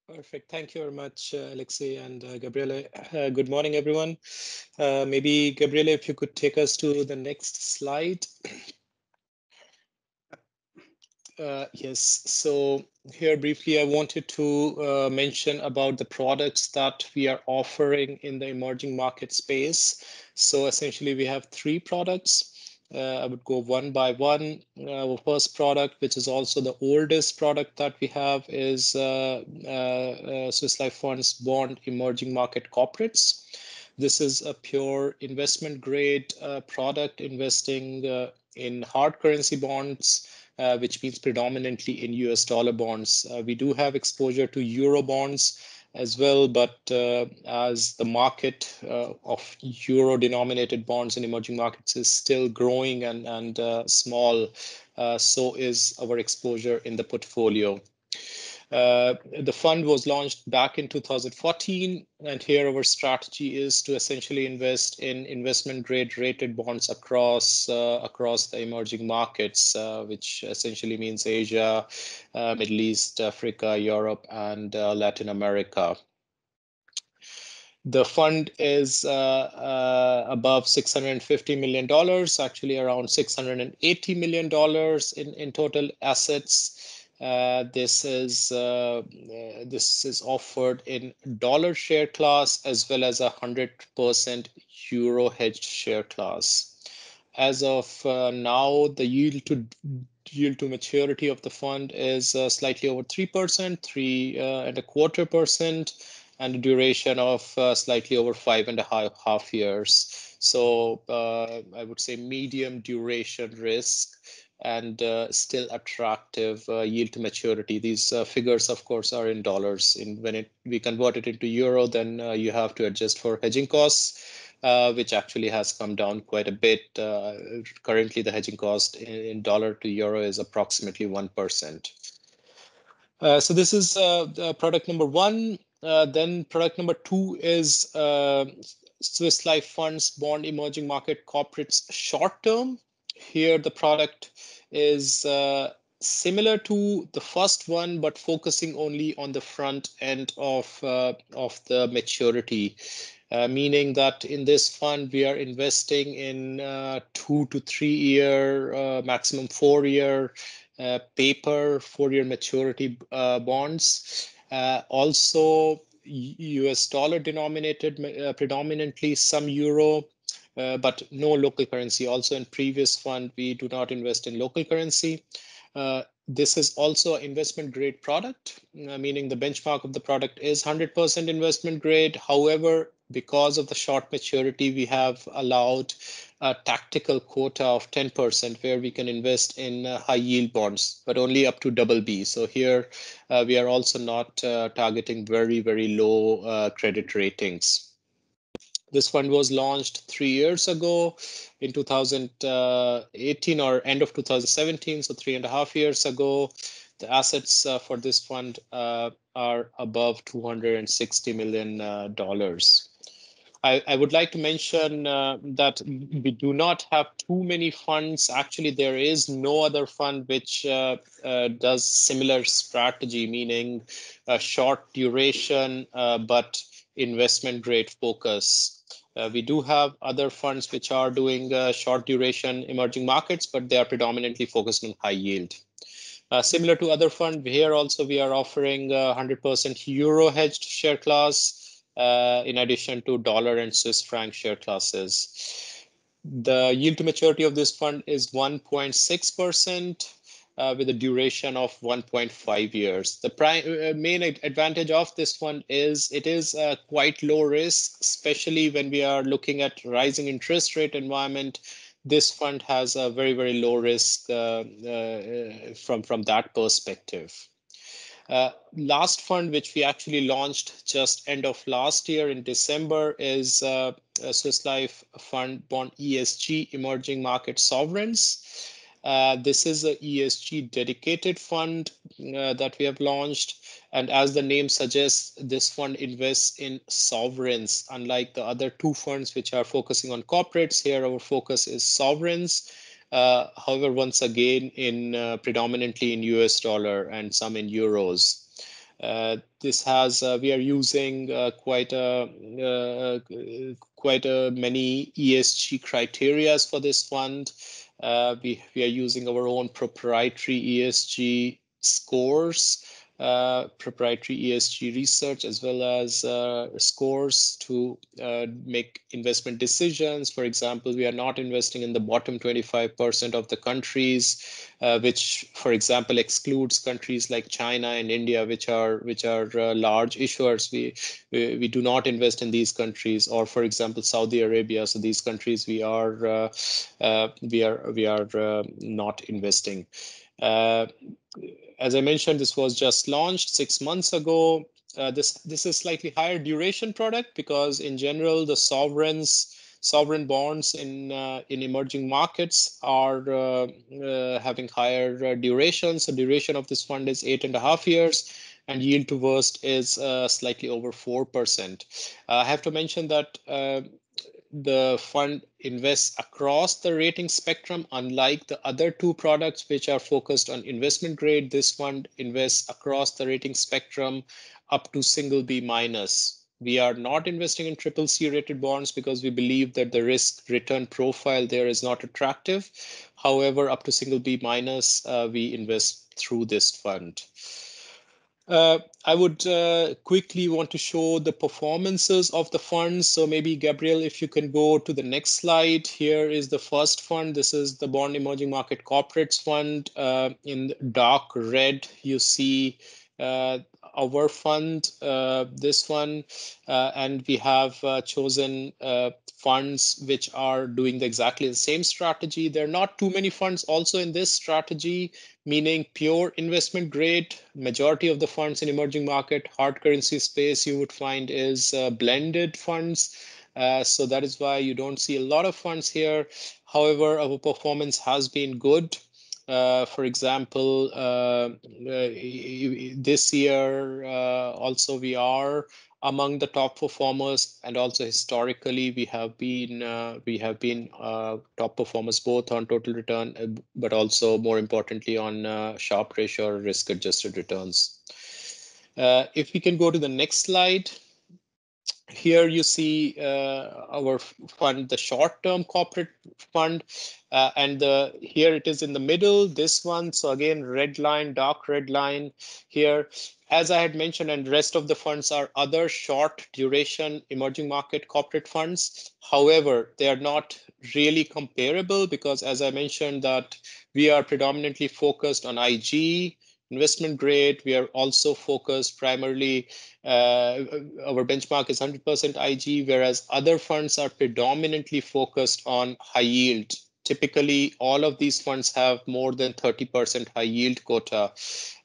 Perfect. Thank you very much, uh, Alexei and uh, Gabriele. Uh, good morning, everyone. Uh, maybe, Gabriele, if you could take us to the next slide. Uh, yes, so here briefly, I wanted to uh, mention about the products that we are offering in the emerging market space. So essentially, we have three products. Uh, I would go one by one. Our first product, which is also the oldest product that we have, is uh, uh, Swiss Life Funds Bond Emerging Market Corporates. This is a pure investment grade product investing in hard currency bonds, uh, which means predominantly in US dollar bonds. Uh, we do have exposure to euro bonds as well, but uh, as the market uh, of euro denominated bonds in emerging markets is still growing and, and uh, small, uh, so is our exposure in the portfolio. Uh, the fund was launched back in 2014, and here our strategy is to essentially invest in investment grade rated bonds across uh, across the emerging markets, uh, which essentially means Asia, uh, Middle East, Africa, Europe, and uh, Latin America. The fund is above $650 million, actually around $680 million in, in total assets. Uh, this is uh, this is offered in dollar share class as well as a hundred percent euro hedged share class. As of uh, now, the yield to yield to maturity of the fund is uh, slightly over three percent, three uh, and a quarter percent, and a duration of slightly over five and a half half years. So I would say medium duration risk and uh, still attractive uh, yield to maturity. These uh, figures, of course, are in dollars. In when it, we convert it into euro, then uh, you have to adjust for hedging costs, uh, which actually has come down quite a bit. Uh, currently, the hedging cost in, in, dollar to euro is approximately one percent. so this is product number one. then product number two is Swiss Life Funds Bond Emerging Market Corporates Short Term here the product is uh, similar to the first one, but focusing only on the front end of, uh, of the maturity. Uh, meaning that in this fund, we are investing in uh, two to three year, uh, maximum four year uh, paper, four year maturity bonds. also, US dollar denominated, predominantly some euro, uh, but no local currency. Also in previous fund, we do not invest in local currency. Uh, this is also an investment grade product, uh, meaning the benchmark of the product is 100% investment grade. However, because of the short maturity, we have allowed a tactical quota of 10% where we can invest in uh, high yield bonds, but only up to double B. So here uh, we are also not uh, targeting very, very low credit ratings. This fund was launched three years ago in 2018 or end of 2017, so three and a half years ago. The assets uh, for this fund uh, are above 260 million uh, dollars. I, I, would like to mention uh, that we do not have too many funds. Actually, there is no other fund which uh, uh, does similar strategy, meaning a short duration but investment grade focus. Uh, we do have other funds which are doing uh, short duration emerging markets, but they are predominantly focused on high yield. Uh, similar to other funds, here also we are offering 100% euro hedged share class uh, in addition to dollar and Swiss franc share classes. The yield to maturity of this fund is 1.6% uh, with a duration of 1.5 years. The prime, uh, main advantage of this fund is it is uh, quite low risk, especially when we are looking at rising interest rate environment. This fund has a very, very low risk uh, uh, from, from that perspective. Uh, last fund, which we actually launched just end of last year in December, is uh, Swiss Life Fund Bond ESG Emerging Market Sovereigns. Uh, this is a ESG dedicated fund uh, that we have launched. And as the name suggests, this fund invests in sovereigns, unlike the other two funds which are focusing on corporates. Here, our focus is sovereigns. Uh, however, once again, in uh, predominantly in US dollar and some in euros. Uh, this has uh, we are using quite a quite a many ESG criterias for this fund. Uh, we, we are using our own proprietary ESG scores proprietary ESG research as well as uh, scores to uh, make investment decisions. For example, we are not investing in the bottom 25% of the countries, uh, which, for example, excludes countries like China and India, which are which are uh, large issuers. We, we, we do not invest in these countries, or for example, Saudi Arabia. So these countries we are uh, we are we are not investing. Uh, as I mentioned, this was just launched six months ago. Uh, this this is slightly higher duration product because in general the sovereigns sovereign bonds in uh, in emerging markets are uh, uh having higher uh, duration. So duration of this fund is eight and a half years, and yield to worst is uh, slightly over four percent. I have to mention that the fund invests across the rating spectrum, unlike the other two products which are focused on investment grade. This fund invests across the rating spectrum up to single B minus. We are not investing in triple C rated bonds because we believe that the risk return profile there is not attractive. However, up to single B minus, uh, we invest through this fund. Uh, I would uh, quickly want to show the performances of the funds. So maybe Gabriel, if you can go to the next slide. Here is the first fund. This is the Bond Emerging Market Corporates Fund. Uh, in dark red, you see uh, our fund, uh, this one, uh, and we have chosen funds which are doing the exactly the same strategy. There are not too many funds also in this strategy meaning pure investment grade. Majority of the funds in emerging market hard currency space you would find is uh, blended funds. Uh, so that is why you don't see a lot of funds here. However, our performance has been good. Uh, for example, uh, uh, this year uh, also we are among the top performers and also historically we have been we have been top performers both on total return but also more importantly on Sharpe ratio or risk adjusted returns if we can go to the next slide here you see uh, our fund, the short-term corporate fund, uh, and the here it is in the middle, this one. So again, red line, dark red line here. As I had mentioned, and rest of the funds are other short duration emerging market corporate funds. However, they are not really comparable because as I mentioned that we are predominantly focused on IG, investment grade. We are also focused primarily, uh, our benchmark is 100% IG, whereas other funds are predominantly focused on high yield typically all of these funds have more than 30% high yield quota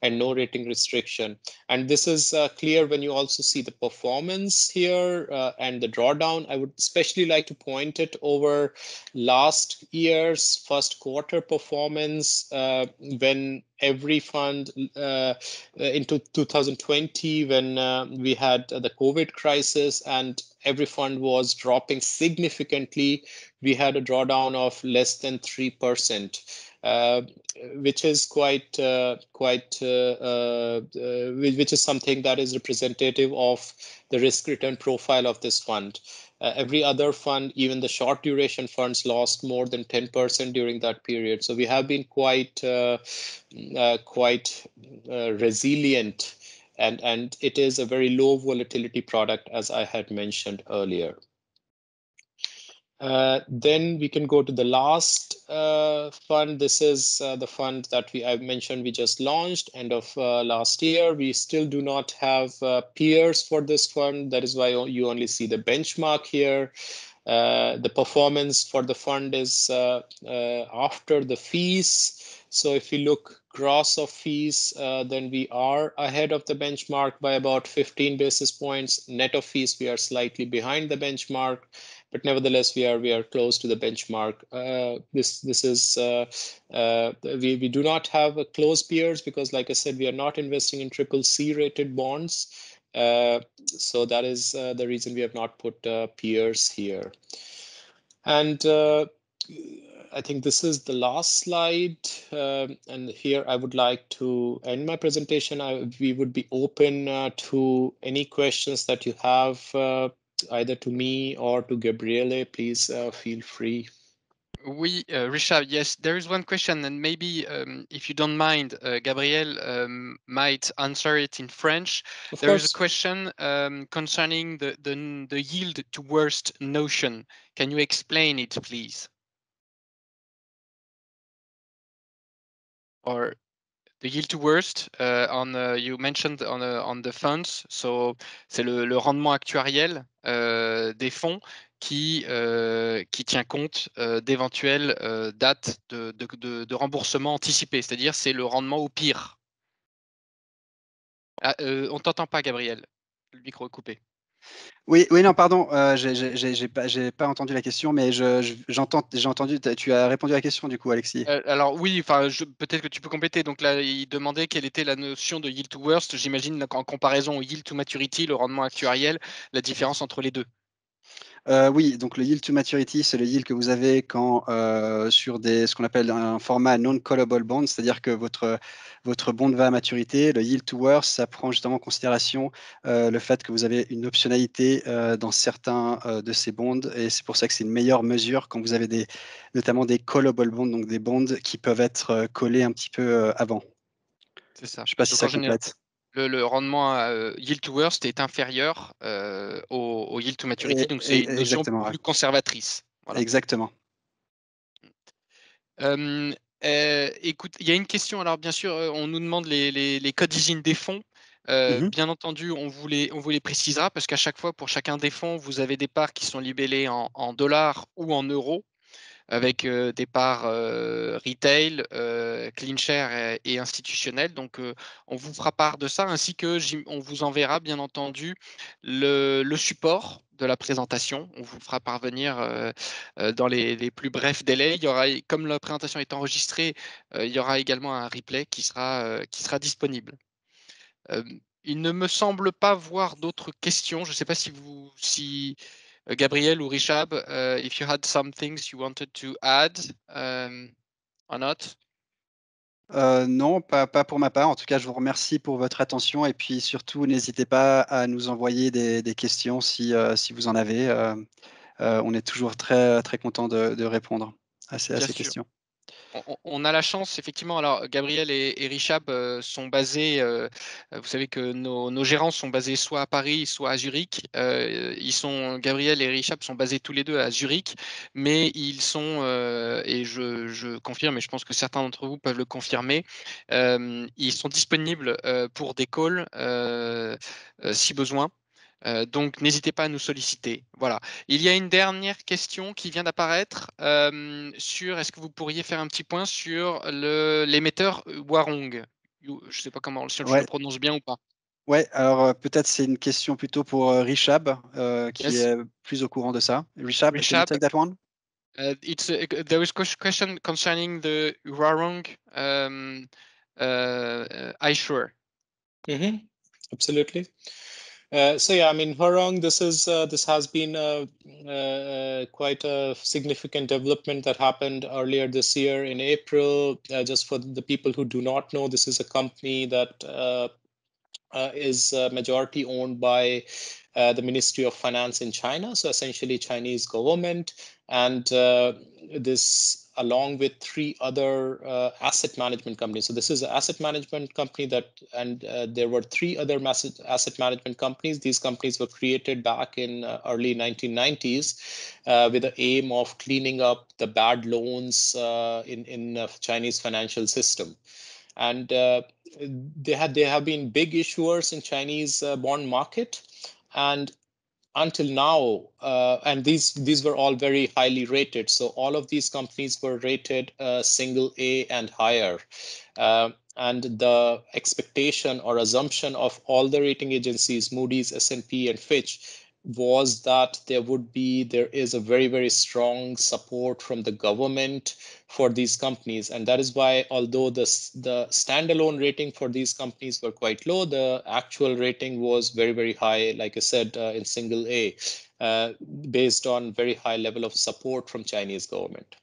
and no rating restriction. And this is uh, clear when you also see the performance here uh, and the drawdown. I would especially like to point it over last year's first quarter performance uh, when every fund uh, into 2020 when uh, we had the COVID crisis and every fund was dropping significantly. We had a drawdown of less than 3%. Uh, which is quite uh, quite uh, uh, uh which is something that is representative of the risk return profile of this fund. every other fund, even the short duration funds, lost more than 10% during that period. So we have been quite quite resilient and, and it is a very low volatility product, as I had mentioned earlier. Uh, then we can go to the last uh, fund. This is uh, the fund that we I've mentioned we just launched end of uh, last year. We still do not have uh, peers for this fund. That is why you only see the benchmark here. Uh, the performance for the fund is after the fees. So if we look gross of fees, uh, then we are ahead of the benchmark by about 15 basis points. Net of fees, we are slightly behind the benchmark, but nevertheless, we are we are close to the benchmark. Uh, this this is uh, uh we we do not have a close peers because, like I said, we are not investing in triple C rated bonds. Uh, so that is the reason we have not put peers here. And I think this is the last slide. Um, and here I would like to end my presentation. I, we would be open uh, to any questions that you have, uh, either to me or to Gabriele. Please uh, feel free. We, uh, Richard, yes, there is one question, and maybe um, if you don't mind, uh, Gabriel um, might answer it in French. Of There is course. a question um, concerning the, the, the yield to worst notion. Can you explain it, please? Or the yield to worst uh, on uh, you mentioned on uh, on the funds, so c'est le, le, rendement actuariel euh, des fonds qui, euh, qui tient compte euh, d'éventuelles dates de, de, de, remboursement anticipé, c'est-à-dire c'est le rendement au pire. Ah, on t'entend pas, Gabriel. Le micro est coupé. Oui, oui, non, pardon, euh, j'ai pas, entendu la question, mais j'entends, j'ai entendu, tu as répondu à la question du coup, Alexis. Euh, alors oui, enfin, peut-être que tu peux compléter. Donc là, il demandait quelle était la notion de yield to worst. J'imagine en comparaison au yield to maturity, le rendement actuariel, la différence entre les deux. Euh, oui, donc le yield to maturity, c'est le yield que vous avez quand euh, sur des, ce qu'on appelle un format non-callable bond, c'est-à-dire que votre, votre bond va à maturité. Le yield to worst, ça prend justement en considération euh, le fait que vous avez une optionnalité dans certains de ces bonds, et c'est pour ça que c'est une meilleure mesure quand vous avez des, notamment des callable bonds, donc des bonds qui peuvent être collés un petit peu avant. C'est ça. Je ne sais pas si ça complète le, rendement euh, yield to worst est inférieur euh, au, yield to maturity, donc c'est une notion plus conservatrice. Exactement. Euh, écoute, il y a une question. Alors, bien sûr, on nous demande les, les, codes d'usine des fonds. Mmh bien entendu, on vous les, on vous les précisera parce qu'à chaque fois, pour chacun des fonds, vous avez des parts qui sont libellées en, en dollars ou en euros avec des parts retail, clean share et, institutionnel. Donc, on vous fera part de ça, ainsi que on vous enverra bien entendu le, support de la présentation. On vous fera parvenir dans les, plus brefs délais. Il y aura, comme la présentation est enregistrée, il y aura également un replay qui sera, qui sera disponible. il ne me semble pas voir d'autres questions. Je ne sais pas si vous, si Gabriel ou Richard, uh, if you had some things you wanted to add um, or not? Euh, non, pas, pas, pour ma part. En tout cas, je vous remercie pour votre attention et puis surtout, n'hésitez pas à nous envoyer des, des questions si, euh, si, vous en avez. Euh, euh on est toujours très, très content de, de répondre à ces, à ces questions on, a la chance, effectivement. Alors, Gabriel et, Richard euh, sont basés, euh, vous savez que nos, gérants sont basés soit à Paris, soit à Zurich. Euh, Gabriel et Richard sont basés tous les deux à Zurich, mais ils sont, et je, confirme, et je pense que certains d'entre vous peuvent le confirmer, ils sont disponibles pour des calls si besoin. Euh, donc, n'hésitez pas à nous solliciter. Voilà. Il y a une dernière question qui vient d'apparaître euh, sur est-ce que vous pourriez faire un petit point sur l'émetteur Warong? Je ne sais pas comment si je le prononce bien ou pas. Ouais, alors euh, peut-être c'est une question plutôt pour Richab qui est plus au courant de ça. Richab, Richab can you take that one? Uh, it's a, there is a question concerning the Warong um, uh, iSure. Mm -hmm. Absolutely. Uh, so yeah, I mean, Hurong, this is uh, this has been uh, uh, quite a significant development that happened earlier this year in April. Uh, just for the people who do not know, this is a company that is majority owned by the Ministry of Finance in China, so essentially Chinese government, and this along with three other uh, asset management companies. So this is an asset management company that, and uh, there were three other asset management companies. These companies were created back in uh, early 1990s uh, with the aim of cleaning up the bad loans uh, in in Chinese financial system. And uh, they had they have been big issuers in Chinese bond market, and until now, uh, and these these were all very highly rated. So all of these companies were rated uh, single A and higher. Uh, and the expectation or assumption of all the rating agencies, Moody's, S&P, and Fitch, was that there would be there is a very very strong support from the government for these companies. And that is why although the the standalone rating for these companies were quite low the actual rating was very very high like i said uh, in single a uh, based on very high level of support from chinese government.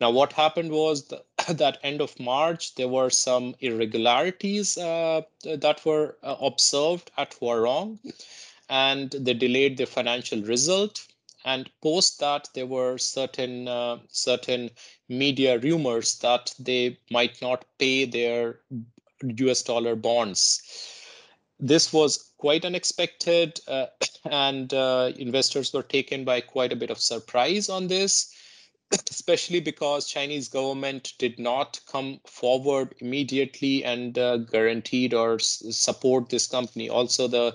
Now what happened was (coughs) that end of march there were some irregularities uh, that were uh, observed at Huarong and they delayed their financial result and post that there were certain uh, certain media rumors that they might not pay their US dollar bonds. This was quite unexpected, uh, (coughs) and uh, investors were taken by quite a bit of surprise on this especially because Chinese government did not come forward immediately and uh, guaranteed or support this company. Also, the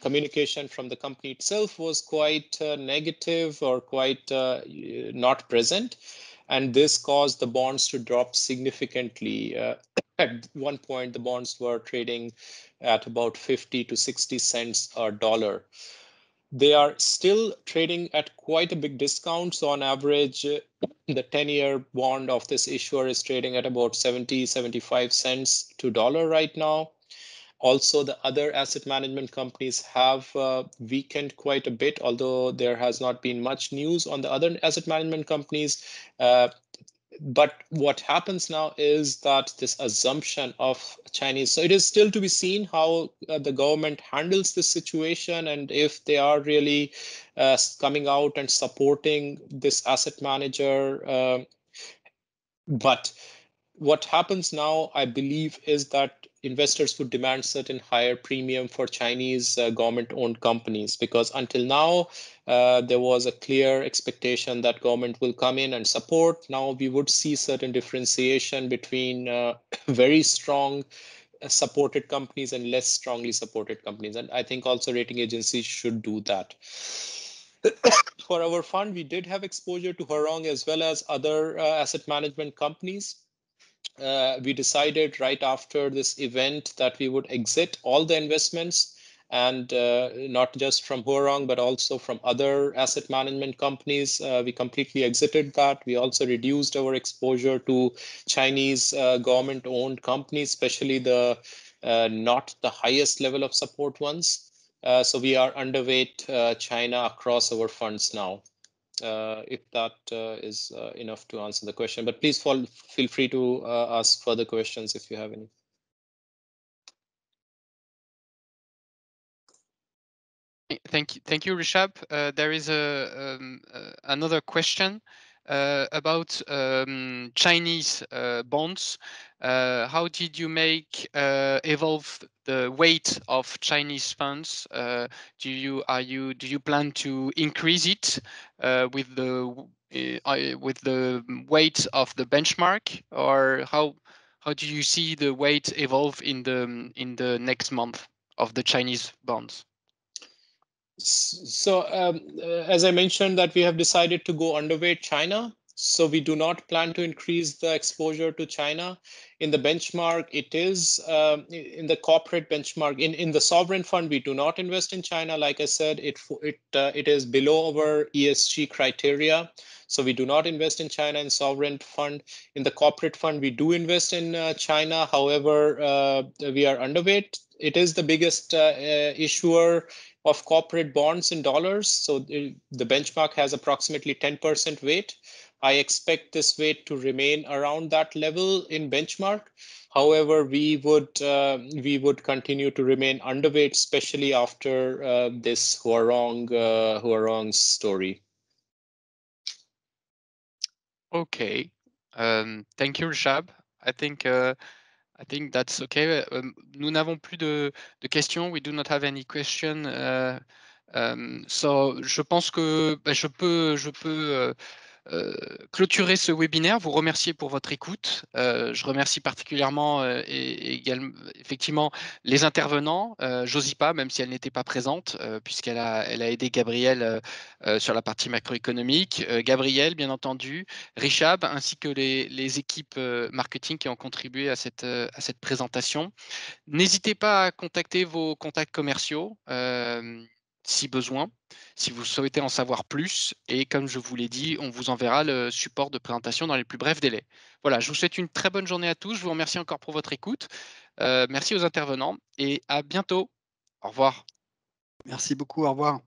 communication from the company itself was quite uh, negative or quite uh, not present. And this caused the bonds to drop significantly. Uh, at one point, the bonds were trading at about 50 to 60 cents a dollar they are still trading at quite a big discount. So on average, the 10-year bond of this issuer is trading at about 70, 75 cents to dollar right now. Also, the other asset management companies have uh, weakened quite a bit, although there has not been much news on the other asset management companies. Uh, but what happens now is that this assumption of Chinese, so it is still to be seen how uh, the government handles this situation and if they are really uh, coming out and supporting this asset manager. Uh, but what happens now, I believe, is that investors would demand certain higher premium for Chinese uh, government-owned companies because until now uh, there was a clear expectation that government will come in and support. Now we would see certain differentiation between uh, (coughs) very strong uh, supported companies and less strongly supported companies, and I think also rating agencies should do that. (coughs) for our fund, we did have exposure to Hurong as well as other uh, asset management companies uh, we decided right after this event that we would exit all the investments and uh, not just from Hurong, but also from other asset management companies. Uh, we completely exited that. We also reduced our exposure to Chinese uh, government owned companies, especially the uh, not the highest level of support ones. Uh, so we are underweight China across our funds now. Uh, if that uh, is uh, enough to answer the question. But please fall, feel free to ask further questions if you have any. Thank you, thank you, Rishabh. Uh, there is a um, uh, another question about um, Chinese bonds. how did you make evolve the weight of Chinese funds? Uh, do you are you do you plan to increase it uh, with the uh, with the weight of the benchmark, or how how do you see the weight evolve in the in the next month of the Chinese bonds? So, um, as I mentioned, that we have decided to go underweight China so we do not plan to increase the exposure to China. In the benchmark, it is uh, in the corporate benchmark. In, in the sovereign fund, we do not invest in China. Like I said, it, it, uh, it is below our ESG criteria. So we do not invest in China in sovereign fund. In the corporate fund, we do invest in uh, China. However, uh, we are underweight. It is the biggest uh, uh, issuer of corporate bonds in dollars. So the, benchmark has approximately 10% weight. I expect this weight to remain around that level in benchmark. However, we would uh, we would continue to remain underweight, especially after uh, this Hurong uh, Hurong story. Okay, um, thank you, Rishab. I think uh, I think that's okay. Um, nous n'avons plus de, de, questions. We do not have any question. Uh, um, so, je pense que bah, je peux je peux euh, clôturer ce webinaire, vous remercier pour votre écoute. Euh, je remercie particulièrement euh, et, également effectivement les intervenants, Josipa, même si elle n'était pas présente, puisqu'elle a, elle a aidé Gabriel sur la partie macroéconomique, Gabriel, bien entendu, Richab, ainsi que les, équipes marketing qui ont contribué à cette présentation. N'hésitez pas à contacter vos contacts commerciaux si besoin, si vous souhaitez en savoir plus. Et comme je vous l'ai dit, on vous enverra le support de présentation dans les plus brefs délais. Voilà, je vous souhaite une très bonne journée à tous. Je vous remercie encore pour votre écoute. Euh, merci aux intervenants et à bientôt. Au revoir. Merci beaucoup. Au revoir.